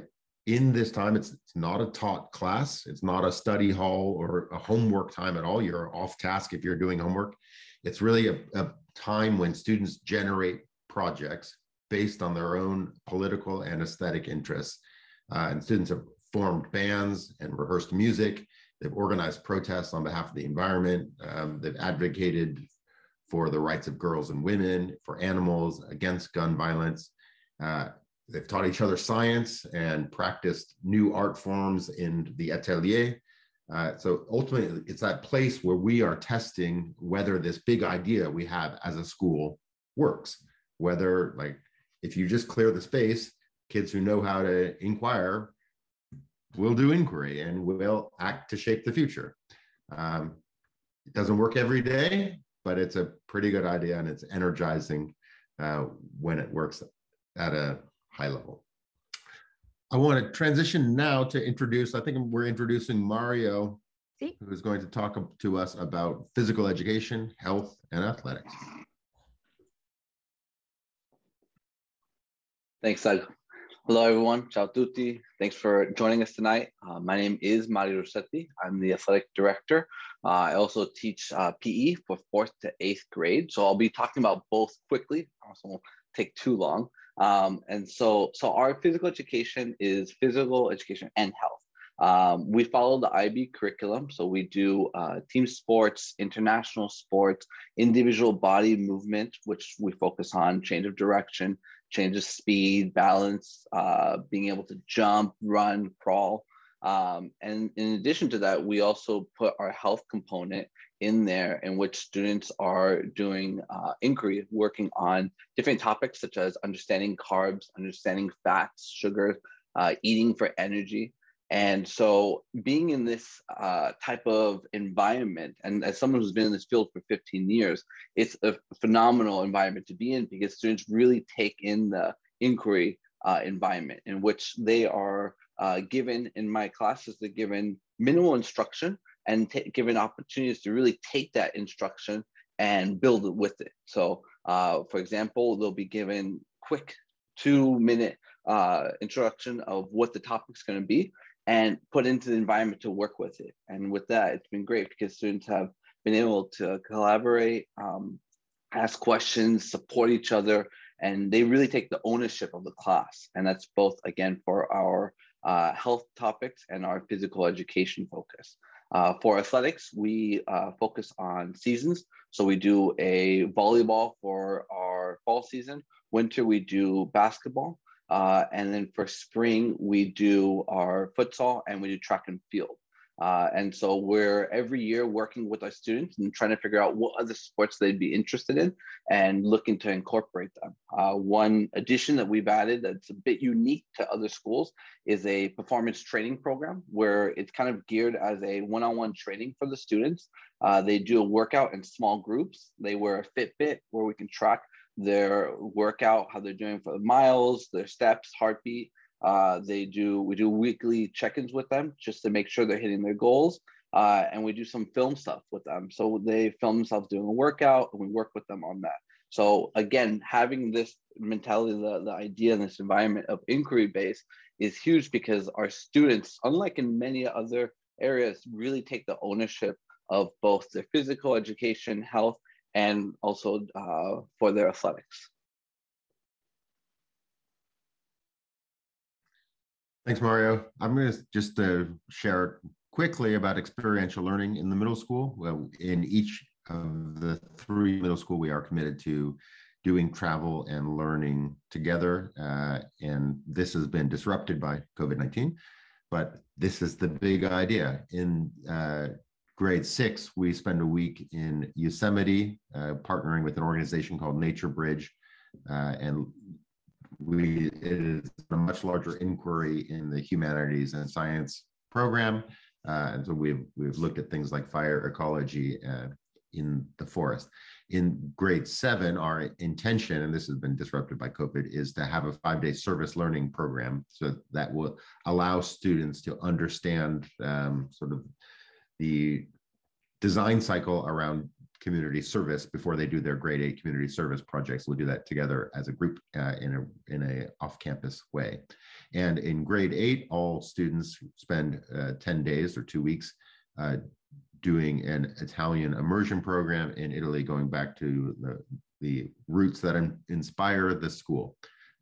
in this time, it's, it's not a taught class, it's not a study hall or a homework time at all. You're off task if you're doing homework. It's really a, a time when students generate projects based on their own political and aesthetic interests. Uh, and students have formed bands and rehearsed music. They've organized protests on behalf of the environment. Um, they've advocated for the rights of girls and women, for animals, against gun violence. Uh, they've taught each other science and practiced new art forms in the atelier. Uh, so ultimately, it's that place where we are testing whether this big idea we have as a school works. Whether, like, if you just clear the space, kids who know how to inquire will do inquiry and will act to shape the future. Um, it doesn't work every day, but it's a pretty good idea and it's energizing uh, when it works at a high level. I want to transition now to introduce, I think we're introducing Mario, sí. who is going to talk to us about physical education, health, and athletics. Thanks, Doug. Hello, everyone. Ciao tutti. Thanks for joining us tonight. Uh, my name is Mario Rossetti. I'm the athletic director. Uh, I also teach uh, PE for fourth to eighth grade. So I'll be talking about both quickly. I Also won't take too long. Um, and so, so our physical education is physical education and health. Um, we follow the IB curriculum. So we do uh, team sports, international sports, individual body movement, which we focus on change of direction, change of speed, balance, uh, being able to jump, run, crawl. Um, and in addition to that, we also put our health component in there in which students are doing uh, inquiry, working on different topics such as understanding carbs, understanding fats, sugars, uh, eating for energy. And so being in this uh, type of environment, and as someone who's been in this field for 15 years, it's a phenomenal environment to be in because students really take in the inquiry uh, environment in which they are uh, given in my classes, they're given minimal instruction and t- given opportunities to really take that instruction and build it with it. So, uh, for example, they'll be given quick two minute uh, introduction of what the topic's going to be and put into the environment to work with it. And with that, it's been great because students have been able to collaborate, um, ask questions, support each other, and they really take the ownership of the class. And that's both, again, for our uh, health topics and our physical education focus. Uh, for athletics, we uh, focus on seasons. So we do a volleyball for our fall season. Winter, we do basketball. Uh, and then for spring, we do our futsal and we do track and field. Uh, and so we're every year working with our students and trying to figure out what other sports they'd be interested in and looking to incorporate them. Uh, one addition that we've added that's a bit unique to other schools is a performance training program where it's kind of geared as a one-on-one training for the students. Uh, they do a workout in small groups. They wear a Fitbit where we can track their workout, how they're doing for the miles, their steps, heartbeat. Uh, they do we do weekly check-ins with them just to make sure they're hitting their goals. Uh, and we do some film stuff with them. So they film themselves doing a workout, and we work with them on that. So again, having this mentality, the, the idea in this environment of inquiry base is huge because our students, unlike in many other areas, really take the ownership of both their physical education, health, and also uh, for their athletics. Thanks, Mario. I'm going to just uh, share quickly about experiential learning in the middle school. Well, in each of the three middle school, we are committed to doing travel and learning together. Uh, and this has been disrupted by COVID-19, but this is the big idea. In uh, grade six, we spend a week in Yosemite, uh, partnering with an organization called Nature Bridge, uh, and we it is a much larger inquiry in the humanities and science program, uh, and so we've we've looked at things like fire ecology uh, in the forest. In grade seven, our intention, and this has been disrupted by COVID, is to have a five-day service learning program, so that will allow students to understand um, sort of the design cycle around community service before they do their grade eight community service projects. We'll do that together as a group uh, in a in a off-campus way. And in grade eight, all students spend uh, 10 days or two weeks uh, doing an Italian immersion program in Italy, going back to the, the roots that inspire the school.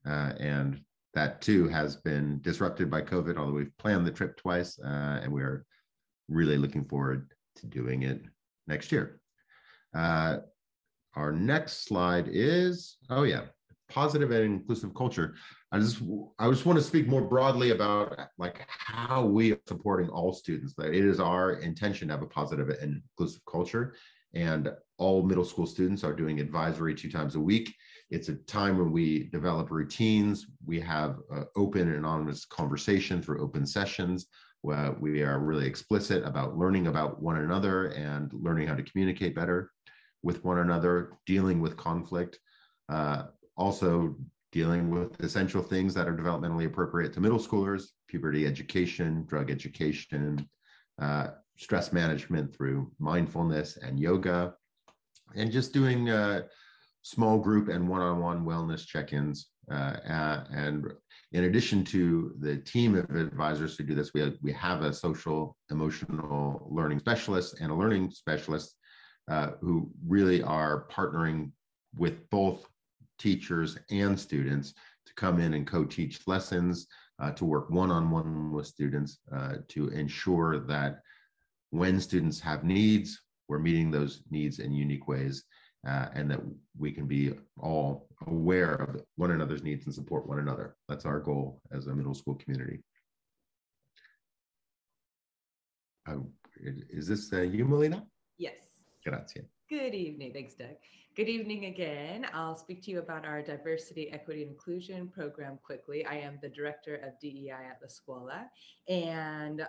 Uh, and that too has been disrupted by COVID, although we've planned the trip twice uh, and we're really looking forward to doing it next year. Uh, our next slide is, oh yeah, positive and inclusive culture. I just I just want to speak more broadly about like how we are supporting all students. That it is our intention to have a positive and inclusive culture, and all middle school students are doing advisory two times a week. It's a time when we develop routines. We have uh, open and anonymous conversation through open sessions. Where we are really explicit about learning about one another and learning how to communicate better with one another, dealing with conflict. Uh, also dealing with essential things that are developmentally appropriate to middle schoolers, puberty education, drug education, uh, stress management through mindfulness and yoga, and just doing uh, small group and one-on-one wellness check-ins. Uh, and in addition to the team of advisors who do this, we have, we have a social emotional learning specialist and a learning specialist uh, who really are partnering with both teachers and students to come in and co-teach lessons, uh, to work one-on-one with students uh, to ensure that when students have needs, we're meeting those needs in unique ways uh, and that we can be all aware of one another's needs and support one another. That's our goal as a middle school community. Uh, is this uh, you, Melina? Yes. Grazie. Good evening. Thanks, Doug. Good evening again. I'll speak to you about our diversity, equity, and inclusion program quickly. I am the director of DEI at La Scuola, and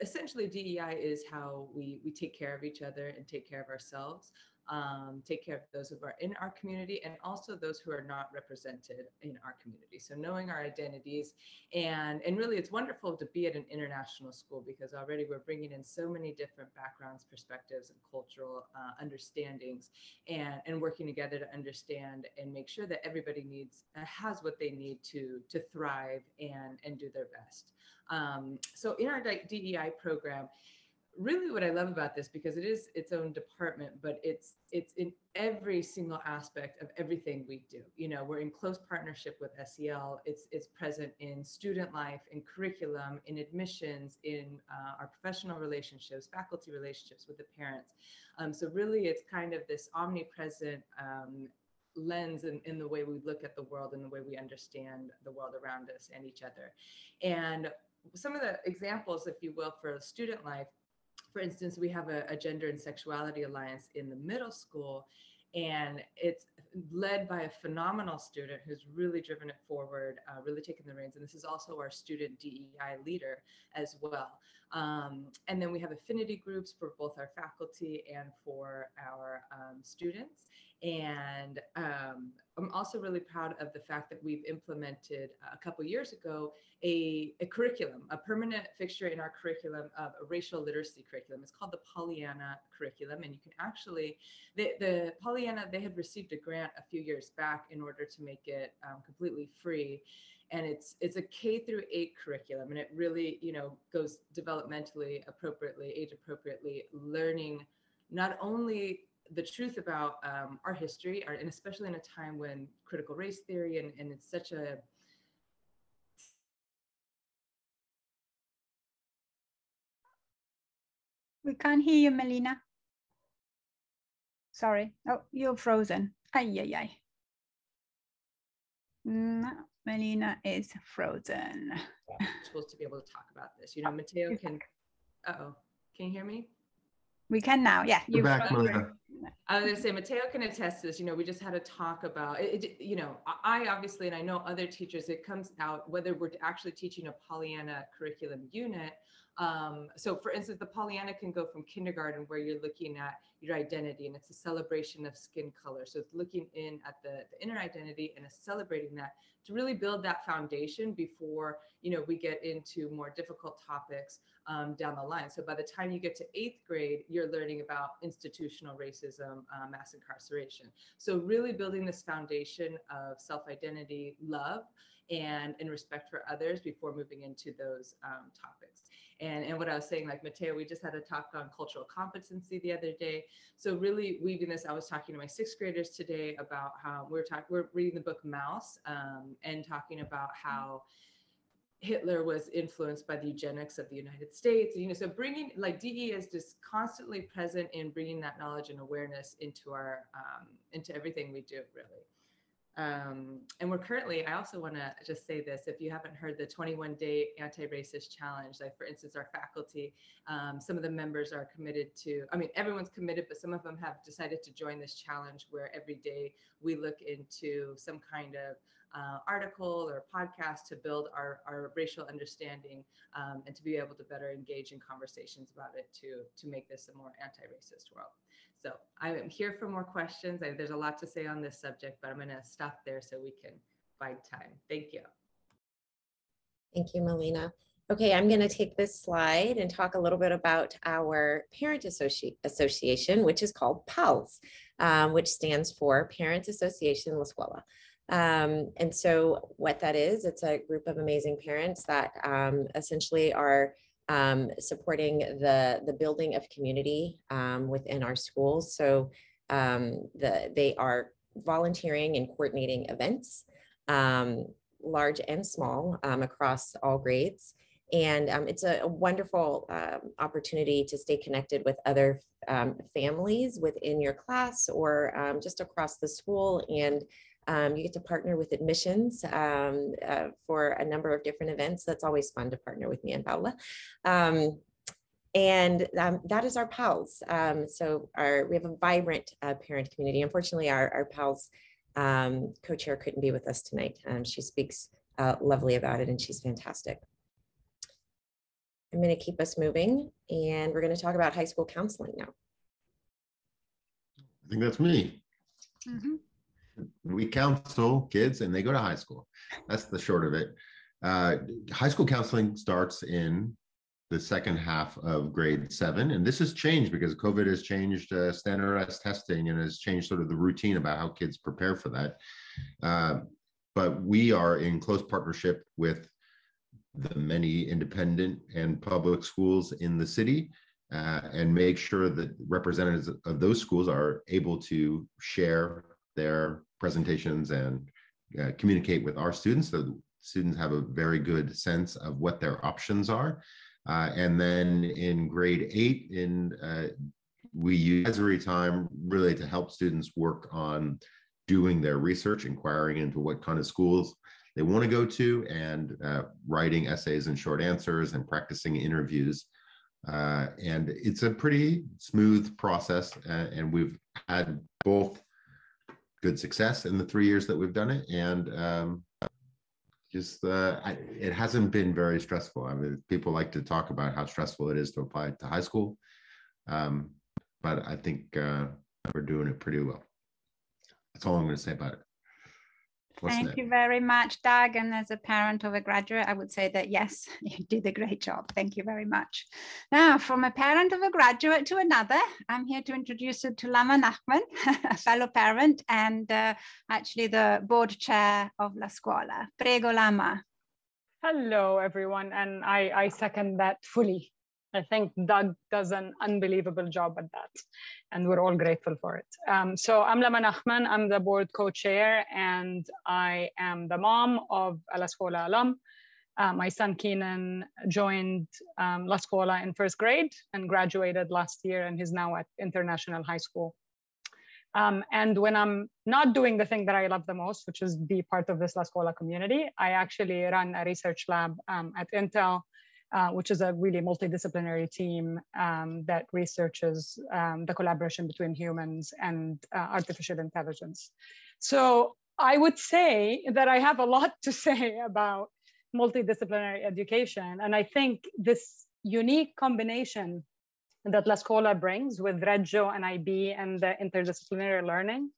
essentially DEI is how we, we take care of each other and take care of ourselves um, take care of those who are in our community and also those who are not represented in our community. So knowing our identities and and really it's wonderful to be at an international school because already we're bringing in so many different backgrounds, perspectives, and cultural uh, understandings, and and working together to understand and make sure that everybody needs uh, has what they need to to thrive and and do their best. Um, so in our DEI program really what I love about this because it is its own department, but it's it's in every single aspect of everything we do. You know, we're in close partnership with SEL. It's it's present in student life, in curriculum, in admissions, in uh, our professional relationships, faculty relationships with the parents. Um, so really, it's kind of this omnipresent um, lens in, in the way we look at the world and the way we understand the world around us and each other. And some of the examples, if you will, for student life for instance, we have a, a Gender and Sexuality Alliance in the middle school, and it's led by a phenomenal student who's really driven it forward, uh, really taken the reins. And this is also our student DEI leader as well. Um, and then we have affinity groups for both our faculty and for our um, students. And um, I'm also really proud of the fact that we've implemented a couple years ago a, a, curriculum, a permanent fixture in our curriculum of a racial literacy curriculum. It's called the Pollyanna curriculum. And you can actually, the, the Pollyanna, they had received a grant a few years back in order to make it um, completely free and it's it's a K through eight curriculum, and it really you know goes developmentally appropriately, age appropriately, learning not only the truth about um, our history, our, and especially in a time when critical race theory and, and it's such a We can't hear you, Melina. Sorry. Oh, you're frozen. Ay, ay, ay. No, Melina is frozen. I'm supposed to be able to talk about this. You know, Matteo can. Uh oh. Can you hear me? We can now. Yeah. You're back, Melina. I was going to say, Matteo can attest to this. You know, we just had a talk about it, it. You know, I obviously, and I know other teachers, it comes out whether we're actually teaching a Pollyanna curriculum unit. Um, so, for instance, the Pollyanna can go from kindergarten, where you're looking at your identity and it's a celebration of skin color. So, it's looking in at the, the inner identity and celebrating that to really build that foundation before you know we get into more difficult topics um, down the line. So by the time you get to eighth grade, you're learning about institutional racism, uh, mass incarceration. So really building this foundation of self-identity, love, and, and respect for others before moving into those um, topics. And, and what I was saying, like Matteo, we just had a talk on cultural competency the other day. So really weaving this, I was talking to my sixth graders today about how we're talking, we're reading the book Mouse um, and talking about how Hitler was influenced by the eugenics of the United States. You know, so bringing like DE is just constantly present in bringing that knowledge and awareness into our um, into everything we do, really. Um, and we're currently, I also want to just say this if you haven't heard the 21 day anti racist challenge, like for instance, our faculty, um, some of the members are committed to, I mean, everyone's committed, but some of them have decided to join this challenge where every day we look into some kind of uh, article or podcast to build our, our racial understanding um, and to be able to better engage in conversations about it to, to make this a more anti racist world. So I am here for more questions. I, there's a lot to say on this subject, but I'm going to stop there so we can find time. Thank you. Thank you, Melina. Okay, I'm going to take this slide and talk a little bit about our parent associ association, which is called PALS, um, which stands for Parents Association La Scuola. Um, and so what that is, it's a group of amazing parents that um, essentially are um, supporting the, the building of community um, within our schools. So um, the, they are volunteering and coordinating events, um, large and small, um, across all grades. And it's a, a wonderful opportunity to stay connected with other families within your class or just across the school and um, you get to partner with admissions um, uh, for a number of different events. That's always fun to partner with me and Paula. Um, and um, that is our PALS. Um, so our, we have a vibrant uh, parent community. Unfortunately, our, our PALS um, co-chair couldn't be with us tonight. she speaks uh, lovely about it and she's fantastic. I'm going to keep us moving and we're going to talk about high school counseling now. I think that's me. Mm -hmm we counsel kids and they go to high school. That's the short of it. Uh, high school counseling starts in the second half of grade seven. And this has changed because COVID has changed uh, standardized testing and has changed sort of the routine about how kids prepare for that. Uh, but we are in close partnership with the many independent and public schools in the city uh, and make sure that representatives of those schools are able to share their presentations and uh, communicate with our students so students have a very good sense of what their options are. Uh, and then in grade eight, in uh, we use advisory time really to help students work on doing their research, inquiring into what kind of schools they want to go to, and uh, writing essays and short answers and practicing interviews. Uh, and it's a pretty smooth process, and we've had both good success in the three years that we've done it, and um, just uh, I, it hasn't been very stressful. I mean, people like to talk about how stressful it is to apply to high school, um, but I think uh, we're doing it pretty well. That's all I'm going to say about it. What's Thank you very much, Doug. And as a parent of a graduate, I would say that yes, *laughs* you did a great job. Thank you very much. Now, from a parent of a graduate to another, I'm here to introduce you to Lama Nachman, *laughs* a fellow parent and uh, actually the board chair of La Scuola. Prego, Lama. Hello, everyone. And I, I second that fully. I think Doug does an unbelievable job at that, and we're all grateful for it. Um, so I'm Lama Nachman, I'm the board co-chair, and I am the mom of La Scuola alum. Uh, my son Keenan joined um, La Scuola in first grade and graduated last year, and he's now at International High School. Um, and when I'm not doing the thing that I love the most, which is be part of this La Scuola community, I actually run a research lab um, at Intel uh, which is a really multidisciplinary team um, that researches um, the collaboration between humans and uh, artificial intelligence. So I would say that I have a lot to *laughs* say about multidisciplinary education. And I think this unique combination that La Scuola brings with Reggio and IB and the interdisciplinary learning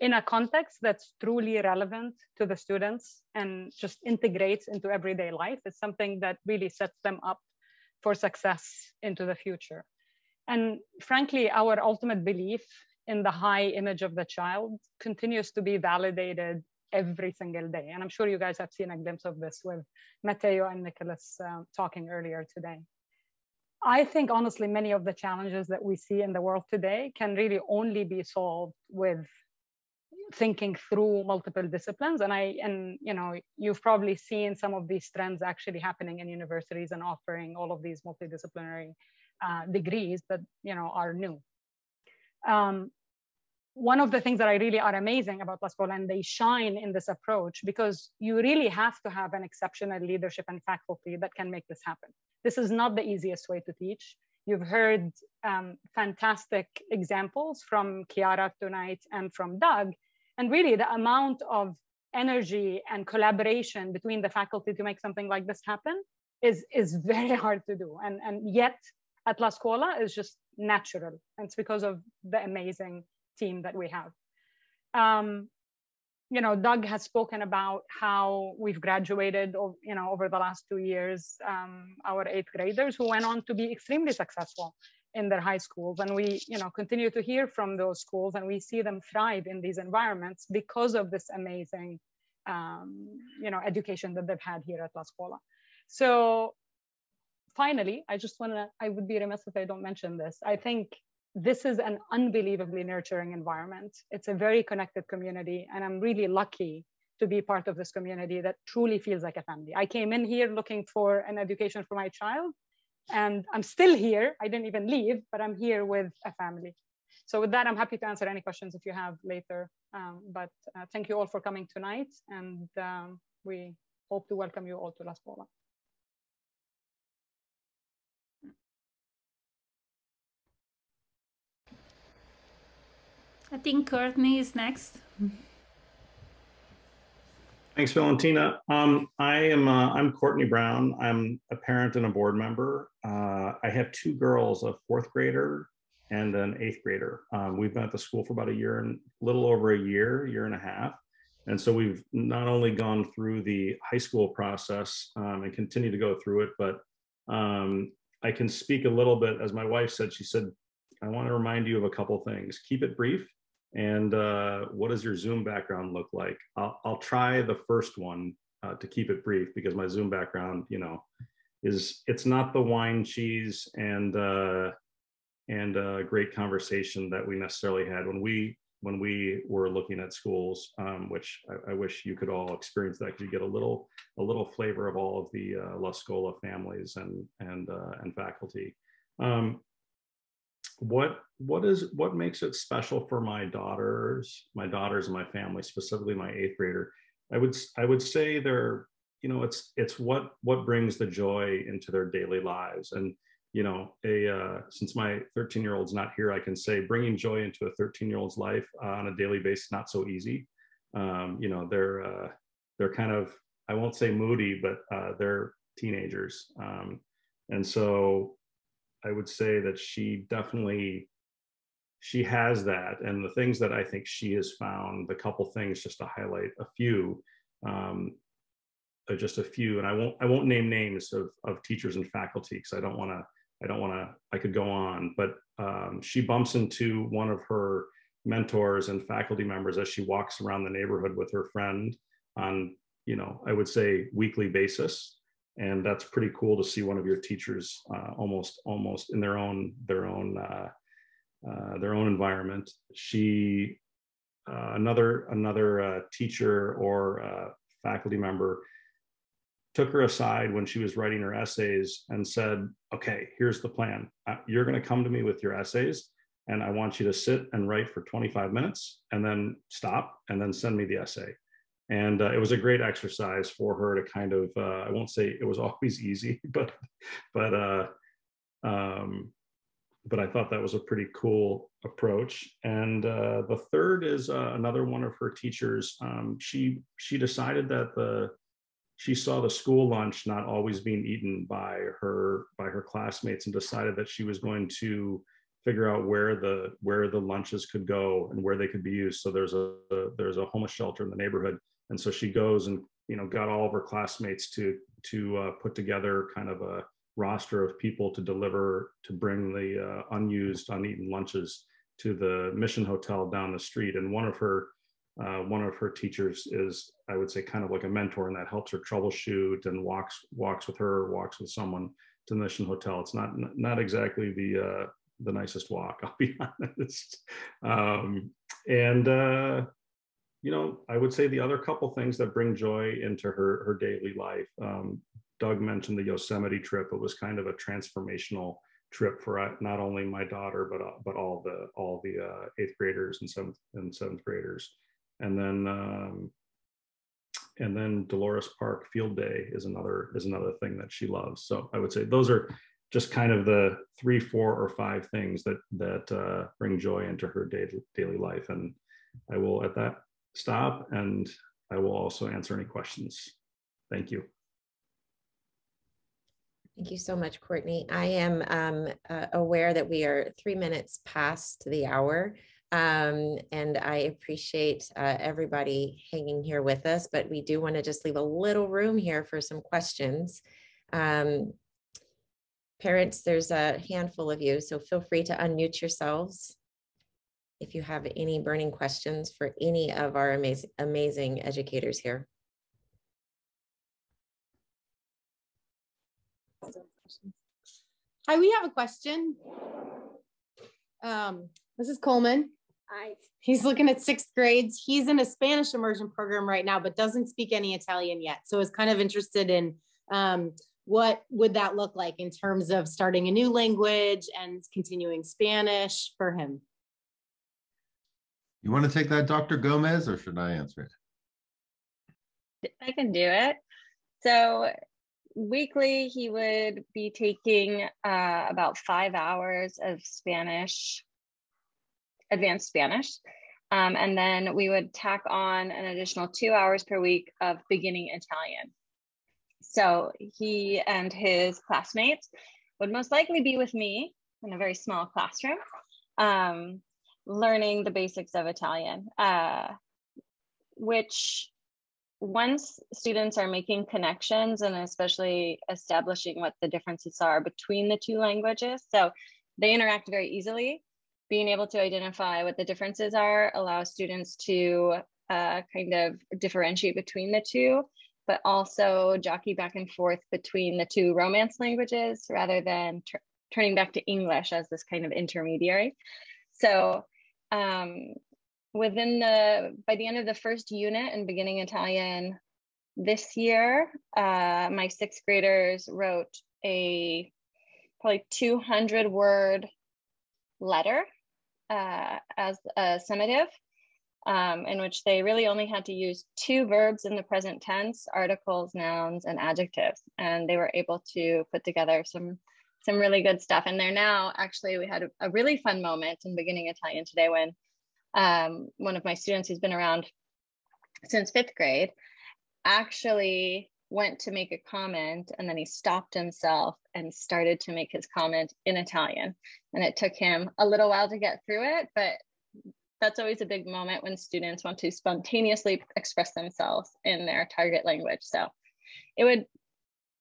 in a context that's truly relevant to the students and just integrates into everyday life is something that really sets them up for success into the future. And frankly, our ultimate belief in the high image of the child continues to be validated every single day. And I'm sure you guys have seen a glimpse of this with Matteo and Nicholas uh, talking earlier today. I think honestly, many of the challenges that we see in the world today can really only be solved with thinking through multiple disciplines and i and you know you've probably seen some of these trends actually happening in universities and offering all of these multidisciplinary uh, degrees that you know are new um, one of the things that I really are amazing about La Scuola, and they shine in this approach because you really have to have an exceptional leadership and faculty that can make this happen. This is not the easiest way to teach. You've heard um, fantastic examples from Chiara tonight and from Doug. And really the amount of energy and collaboration between the faculty to make something like this happen is, is very hard to do. And, and yet at La Scuola is just natural. And it's because of the amazing team that we have. Um, you know, Doug has spoken about how we've graduated, you know, over the last two years, um, our eighth graders who went on to be extremely successful in their high schools. And we, you know, continue to hear from those schools and we see them thrive in these environments because of this amazing, um, you know, education that they've had here at La Scuola. So finally, I just want to, I would be remiss if I don't mention this. I think this is an unbelievably nurturing environment. It's a very connected community, and I'm really lucky to be part of this community that truly feels like a family. I came in here looking for an education for my child, and I'm still here. I didn't even leave, but I'm here with a family. So with that, I'm happy to answer any questions if you have later. Um, but uh, thank you all for coming tonight, and um, we hope to welcome you all to La Scuola. I think Courtney is next. Thanks, Valentina. Um, I am uh, I'm Courtney Brown. I'm a parent and a board member. Uh, I have two girls, a fourth grader and an eighth grader. Um, we've been at the school for about a year and a little over a year, year and a half. And so we've not only gone through the high school process um, and continue to go through it, but um, I can speak a little bit, as my wife said, she said, I want to remind you of a couple things. Keep it brief and uh, what does your Zoom background look like? I'll, I'll try the first one uh, to keep it brief because my Zoom background, you know, is it's not the wine, cheese, and uh, and uh, great conversation that we necessarily had when we when we were looking at schools, um, which I, I, wish you could all experience that because you get a little a little flavor of all of the uh, La Scuola families and and uh, and faculty. Um, what what is what makes it special for my daughters my daughters and my family specifically my eighth grader? I would i would say they're you know it's it's what what brings the joy into their daily lives. And you know a uh, since my 13 year old's not here i can say bringing joy into a 13 year old's life uh, on a daily basis not so easy. Um, you know they're uh, they're kind of i won't say moody but uh, they're teenagers. Um, and so I would say that she definitely she has that and the things that i think she has found the couple things just to highlight a few um, uh, just a few and i won't i won't name names of, of teachers and faculty because i don't want to i don't want to i could go on but um, she bumps into one of her mentors and faculty members as she walks around the neighborhood with her friend on you know i would say weekly basis and that's pretty cool to see one of your teachers uh, almost almost in their own their own uh, uh, their own environment. She uh, another another uh, teacher or uh, faculty member took her aside when she was writing her essays and said, "Okay, here's the plan. you're going to come to me with your essays." And I want you to sit and write for 25 minutes and then stop and then send me the essay and uh, it was a great exercise for her to kind of uh, i won't say it was *laughs* always easy but but uh, um, but i thought that was a pretty cool approach. And uh, the third is uh, another one of her teachers um, she she decided that the she saw the school lunch not always being eaten by her by her classmates and decided that she was going to figure out where the where the lunches could go and where they could be used. So there's a, a there's a homeless shelter in the neighborhood and so she goes and you know got all of her classmates to to uh, put together kind of a roster of people to deliver to bring the uh, unused uneaten lunches to the mission hotel down the street. And one of her uh, one of her teachers is i would say kind of like a mentor and that helps her troubleshoot and walks walks with her walks with someone to the mission hotel. It's not not exactly the uh, the nicest walk *laughs* i'll be honest. Um, and uh, you know, I would say the other couple things that bring joy into her her daily life. Um, Doug mentioned the Yosemite trip. It was kind of a transformational trip for not only my daughter but uh, but all the all the uh, eighth graders and seventh and seventh graders, and then um, and then Dolores Park Field Day is another is another thing that she loves. So I would say those are just kind of the three, four, or five things that that uh, bring joy into her daily daily life. And I will at that stop, and I will also answer any questions. Thank you. Thank you so much, Courtney. I am um, uh, aware that we are three minutes past the hour. Um, and I appreciate uh, everybody hanging here with us, but we do want to just leave a little room here for some questions. Um, parents, there's a handful of you, so feel free to unmute yourselves if you have any burning questions for any of our amazing, amazing educators here. Hi, we have a question. Um, this is Coleman. Hi. He's looking at sixth grades. He's in a Spanish immersion program right now, but doesn't speak any Italian yet. So is kind of interested in um, what would that look like in terms of starting a new language and continuing Spanish for him? You want to take that, Dr. Gomez, or should I answer it? I can do it. So weekly, he would be taking uh, about five hours of Spanish advanced Spanish. Um, and then we would tack on an additional two hours per week of beginning Italian. So he and his classmates would most likely be with me in a very small classroom, um, learning the basics of Italian, uh, which once students are making connections and especially establishing what the differences are between the two languages, so they interact very easily being able to identify what the differences are allows students to uh, kind of differentiate between the two, but also jockey back and forth between the two Romance languages rather than turning back to English as this kind of intermediary. So um, within the, by the end of the first unit and beginning Italian this year, uh, my sixth graders wrote a probably 200 word letter uh, as a summative, um, in which they really only had to use two verbs in the present tense, articles, nouns, and adjectives. And they were able to put together some some really good stuff. And they're now actually, we had a, a really fun moment in beginning Italian today when um, one of my students who's been around since fifth grade actually went to make a comment and then he stopped himself and started to make his comment in Italian. And it took him a little while to get through it, but that's always a big moment when students want to spontaneously express themselves in their target language. So it would,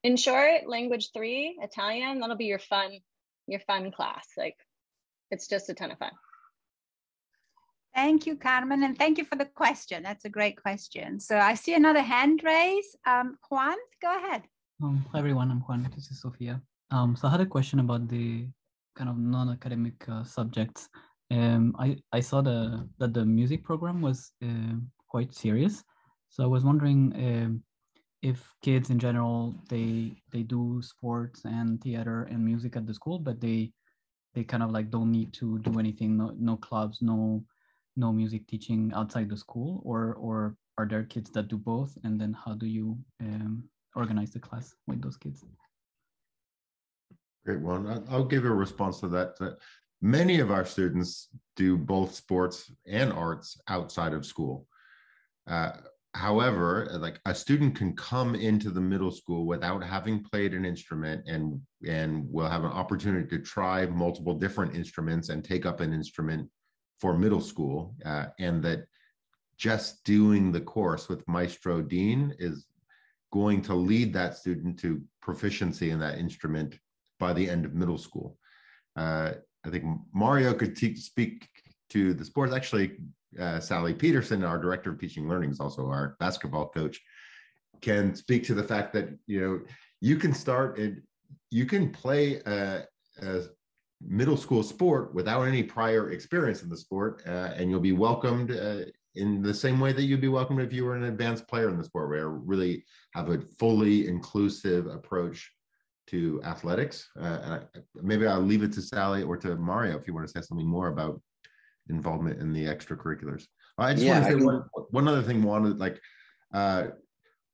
in short, language three, Italian, that'll be your fun, your fun class. Like it's just a ton of fun. Thank you, Carmen, and thank you for the question. That's a great question. So I see another hand raise. Um, Juan, go ahead. Um, hi everyone, I'm Juan. This is Sofia. Um, so I had a question about the kind of non-academic uh, subjects. Um, I I saw the that the music program was uh, quite serious. So I was wondering um, if kids in general they they do sports and theater and music at the school, but they they kind of like don't need to do anything. No no clubs, no no music teaching outside the school or or are there kids that do both? And then how do you um, organize the class with those kids? Great. Juan i'll give a response to that many of our students do both sports and arts outside of school. Uh, however like a student can come into the middle school without having played an instrument and and will have an opportunity to try multiple different instruments and take up an instrument for middle school, uh, and that just doing the course with Maestro Dean is going to lead that student to proficiency in that instrument by the end of middle school. Uh, I think Mario could speak to the sports. Actually, uh, Sally Peterson, our director of teaching learning, is also our basketball coach, can speak to the fact that you know you can start and you can play a, a middle school sport without any prior experience in the sport, uh, and you'll be welcomed uh, in the same way that you'd be welcomed if you were an advanced player in the sport, where really have a fully inclusive approach to athletics. Uh, maybe I'll leave it to Sally or to Mario if you want to say something more about involvement in the extracurriculars. I just yeah, want to say one, one other thing. Wanted like uh,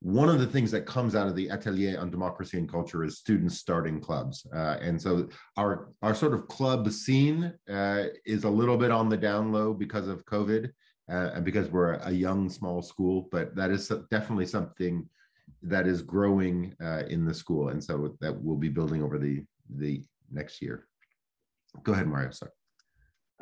one of the things that comes out of the atelier on democracy and culture is students starting clubs uh, and so our our sort of club scene uh, is a little bit on the down low because of covid uh, and because we're a young small school but that is definitely something that is growing uh, in the school and so that we'll be building over the the next year go ahead mario sorry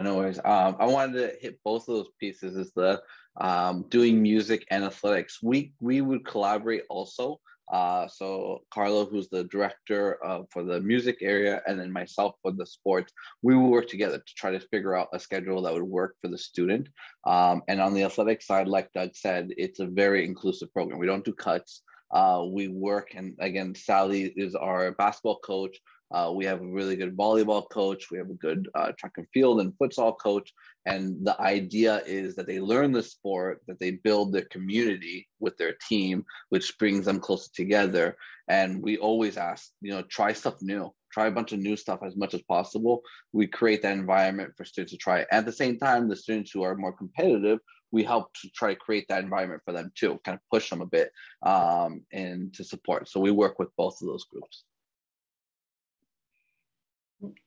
no worries. Um, I wanted to hit both of those pieces. Is the um, doing music and athletics. We we would collaborate also. Uh, so Carlo, who's the director uh, for the music area, and then myself for the sports, we will work together to try to figure out a schedule that would work for the student. Um, and on the athletic side, like Doug said, it's a very inclusive program. We don't do cuts. Uh, we work, and again, Sally is our basketball coach. Uh, we have a really good volleyball coach. We have a good uh, track and field and futsal coach. And the idea is that they learn the sport, that they build their community with their team, which brings them closer together. And we always ask, you know, try stuff new, try a bunch of new stuff as much as possible. We create that environment for students to try. At the same time, the students who are more competitive, we help to try to create that environment for them too, kind of push them a bit um, and to support. So we work with both of those groups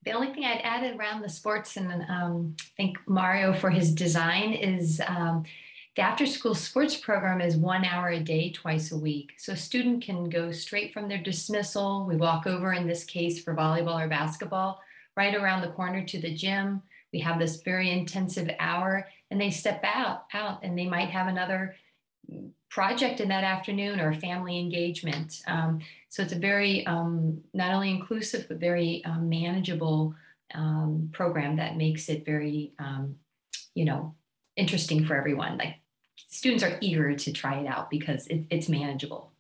the only thing I'd add around the sports and um, thank Mario for his design is um, the after school sports program is one hour a day, twice a week. So a student can go straight from their dismissal. We walk over in this case for volleyball or basketball, right around the corner to the gym. We have this very intensive hour and they step out, out and they might have another project in that afternoon or family engagement. Um, so it's a very um, not only inclusive but very um, manageable um, program that makes it very um, you know interesting for everyone. Like students are eager to try it out because it, it's manageable.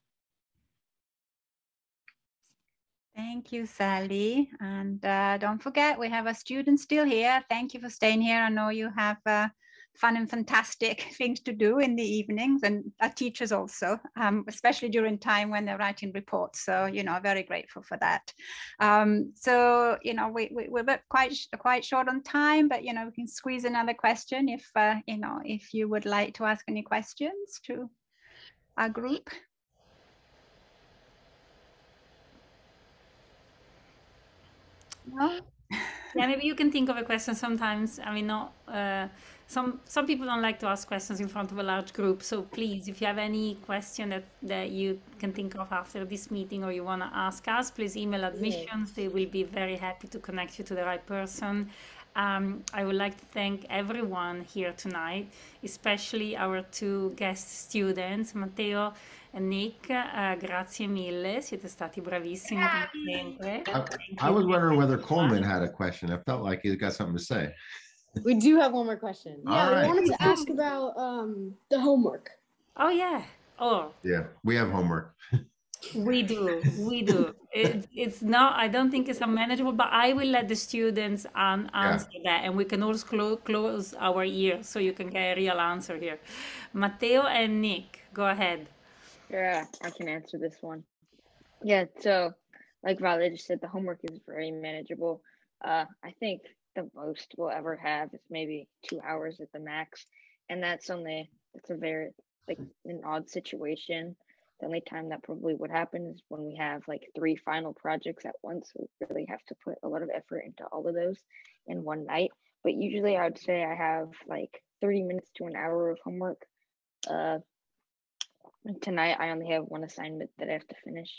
Thank you, Sally. And uh, don't forget, we have a student still here. Thank you for staying here. I know you have uh, fun and fantastic *laughs* things to do in the evenings and our teachers also, um, especially during time when they're writing reports. So, you know, very grateful for that. Um, so, you know, we, we, we're quite, quite short on time, but, you know, we can squeeze another question if, uh, you know, if you would like to ask any questions to our group. No? yeah, maybe you can think of a question sometimes. I mean, not uh, some some people don't like to ask questions in front of a large group so please if you have any question that that you can think of after this meeting or you want to ask us please email admissions. They will be very happy to connect you to the right person. Um, I would like to thank everyone here tonight, especially our two guest students, Matteo and Nick. Uh, grazie mille, siete stati bravissimi sempre. I, I was wondering whether Coleman had a question. I felt like he's got something to say we do have one more question. Yeah, right. we wanted to ask about um, the homework. Oh yeah. Oh. Yeah, we have homework. we do. We do. It, it's not. I don't think it's unmanageable, but I will let the students um, answer yeah. that, and we can also clo- close our ears so you can get a real answer here. Matteo and Nick, go ahead. Yeah, I can answer this one. Yeah. So, like Vale just said, the homework is very manageable. Uh, I think the most we'll ever have is maybe two hours at the max. And that's only, it's a very, like, an odd situation. The only time that probably would happen is when we have like three final projects at once. We really have to put a lot of effort into all of those in one night. But usually I would say I have like 30 minutes to an hour of homework. Uh, tonight I only have one assignment that I have to finish.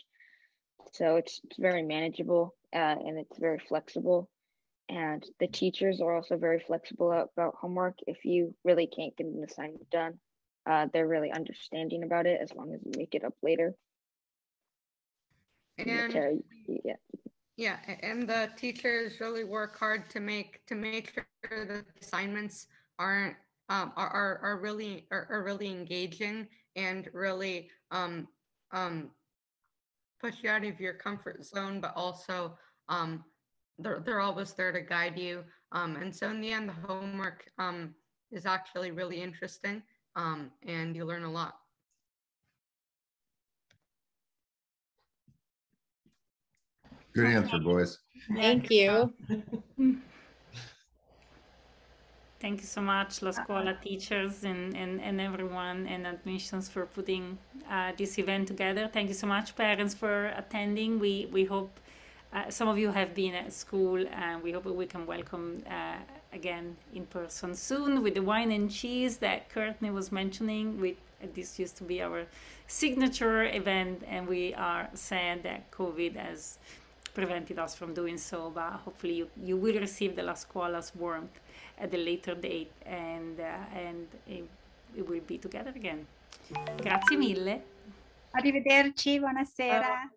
So it's, it's very manageable uh, and it's very flexible and the teachers are also very flexible about homework. If you really can't get an assignment done, uh, they're really understanding about it as long as you make it up later. And yeah, yeah, and the teachers really work hard to make to make sure the assignments aren't um, are, are really are, are really engaging and really um, um, push you out of your comfort zone, but also um, they're, they're always there to guide you. Um, and so in the end, the homework um, is actually really interesting um, and you learn a lot. Good answer, boys. Thank you. *laughs* Thank you so much, La Scuola teachers and, and, and everyone and admissions for putting uh, this event together. Thank you so much, parents, for attending. We, we hope uh, some of you have been at school and we hope we can welcome uh, again in person soon with the wine and cheese that Courtney was mentioning. We, this used to be our signature event and we are sad that COVID has prevented us from doing so, but hopefully you, you will receive the La Scuola's warmth at a later date and, uh, and it, it will be together again. Grazie mille. Arrivederci, buonasera.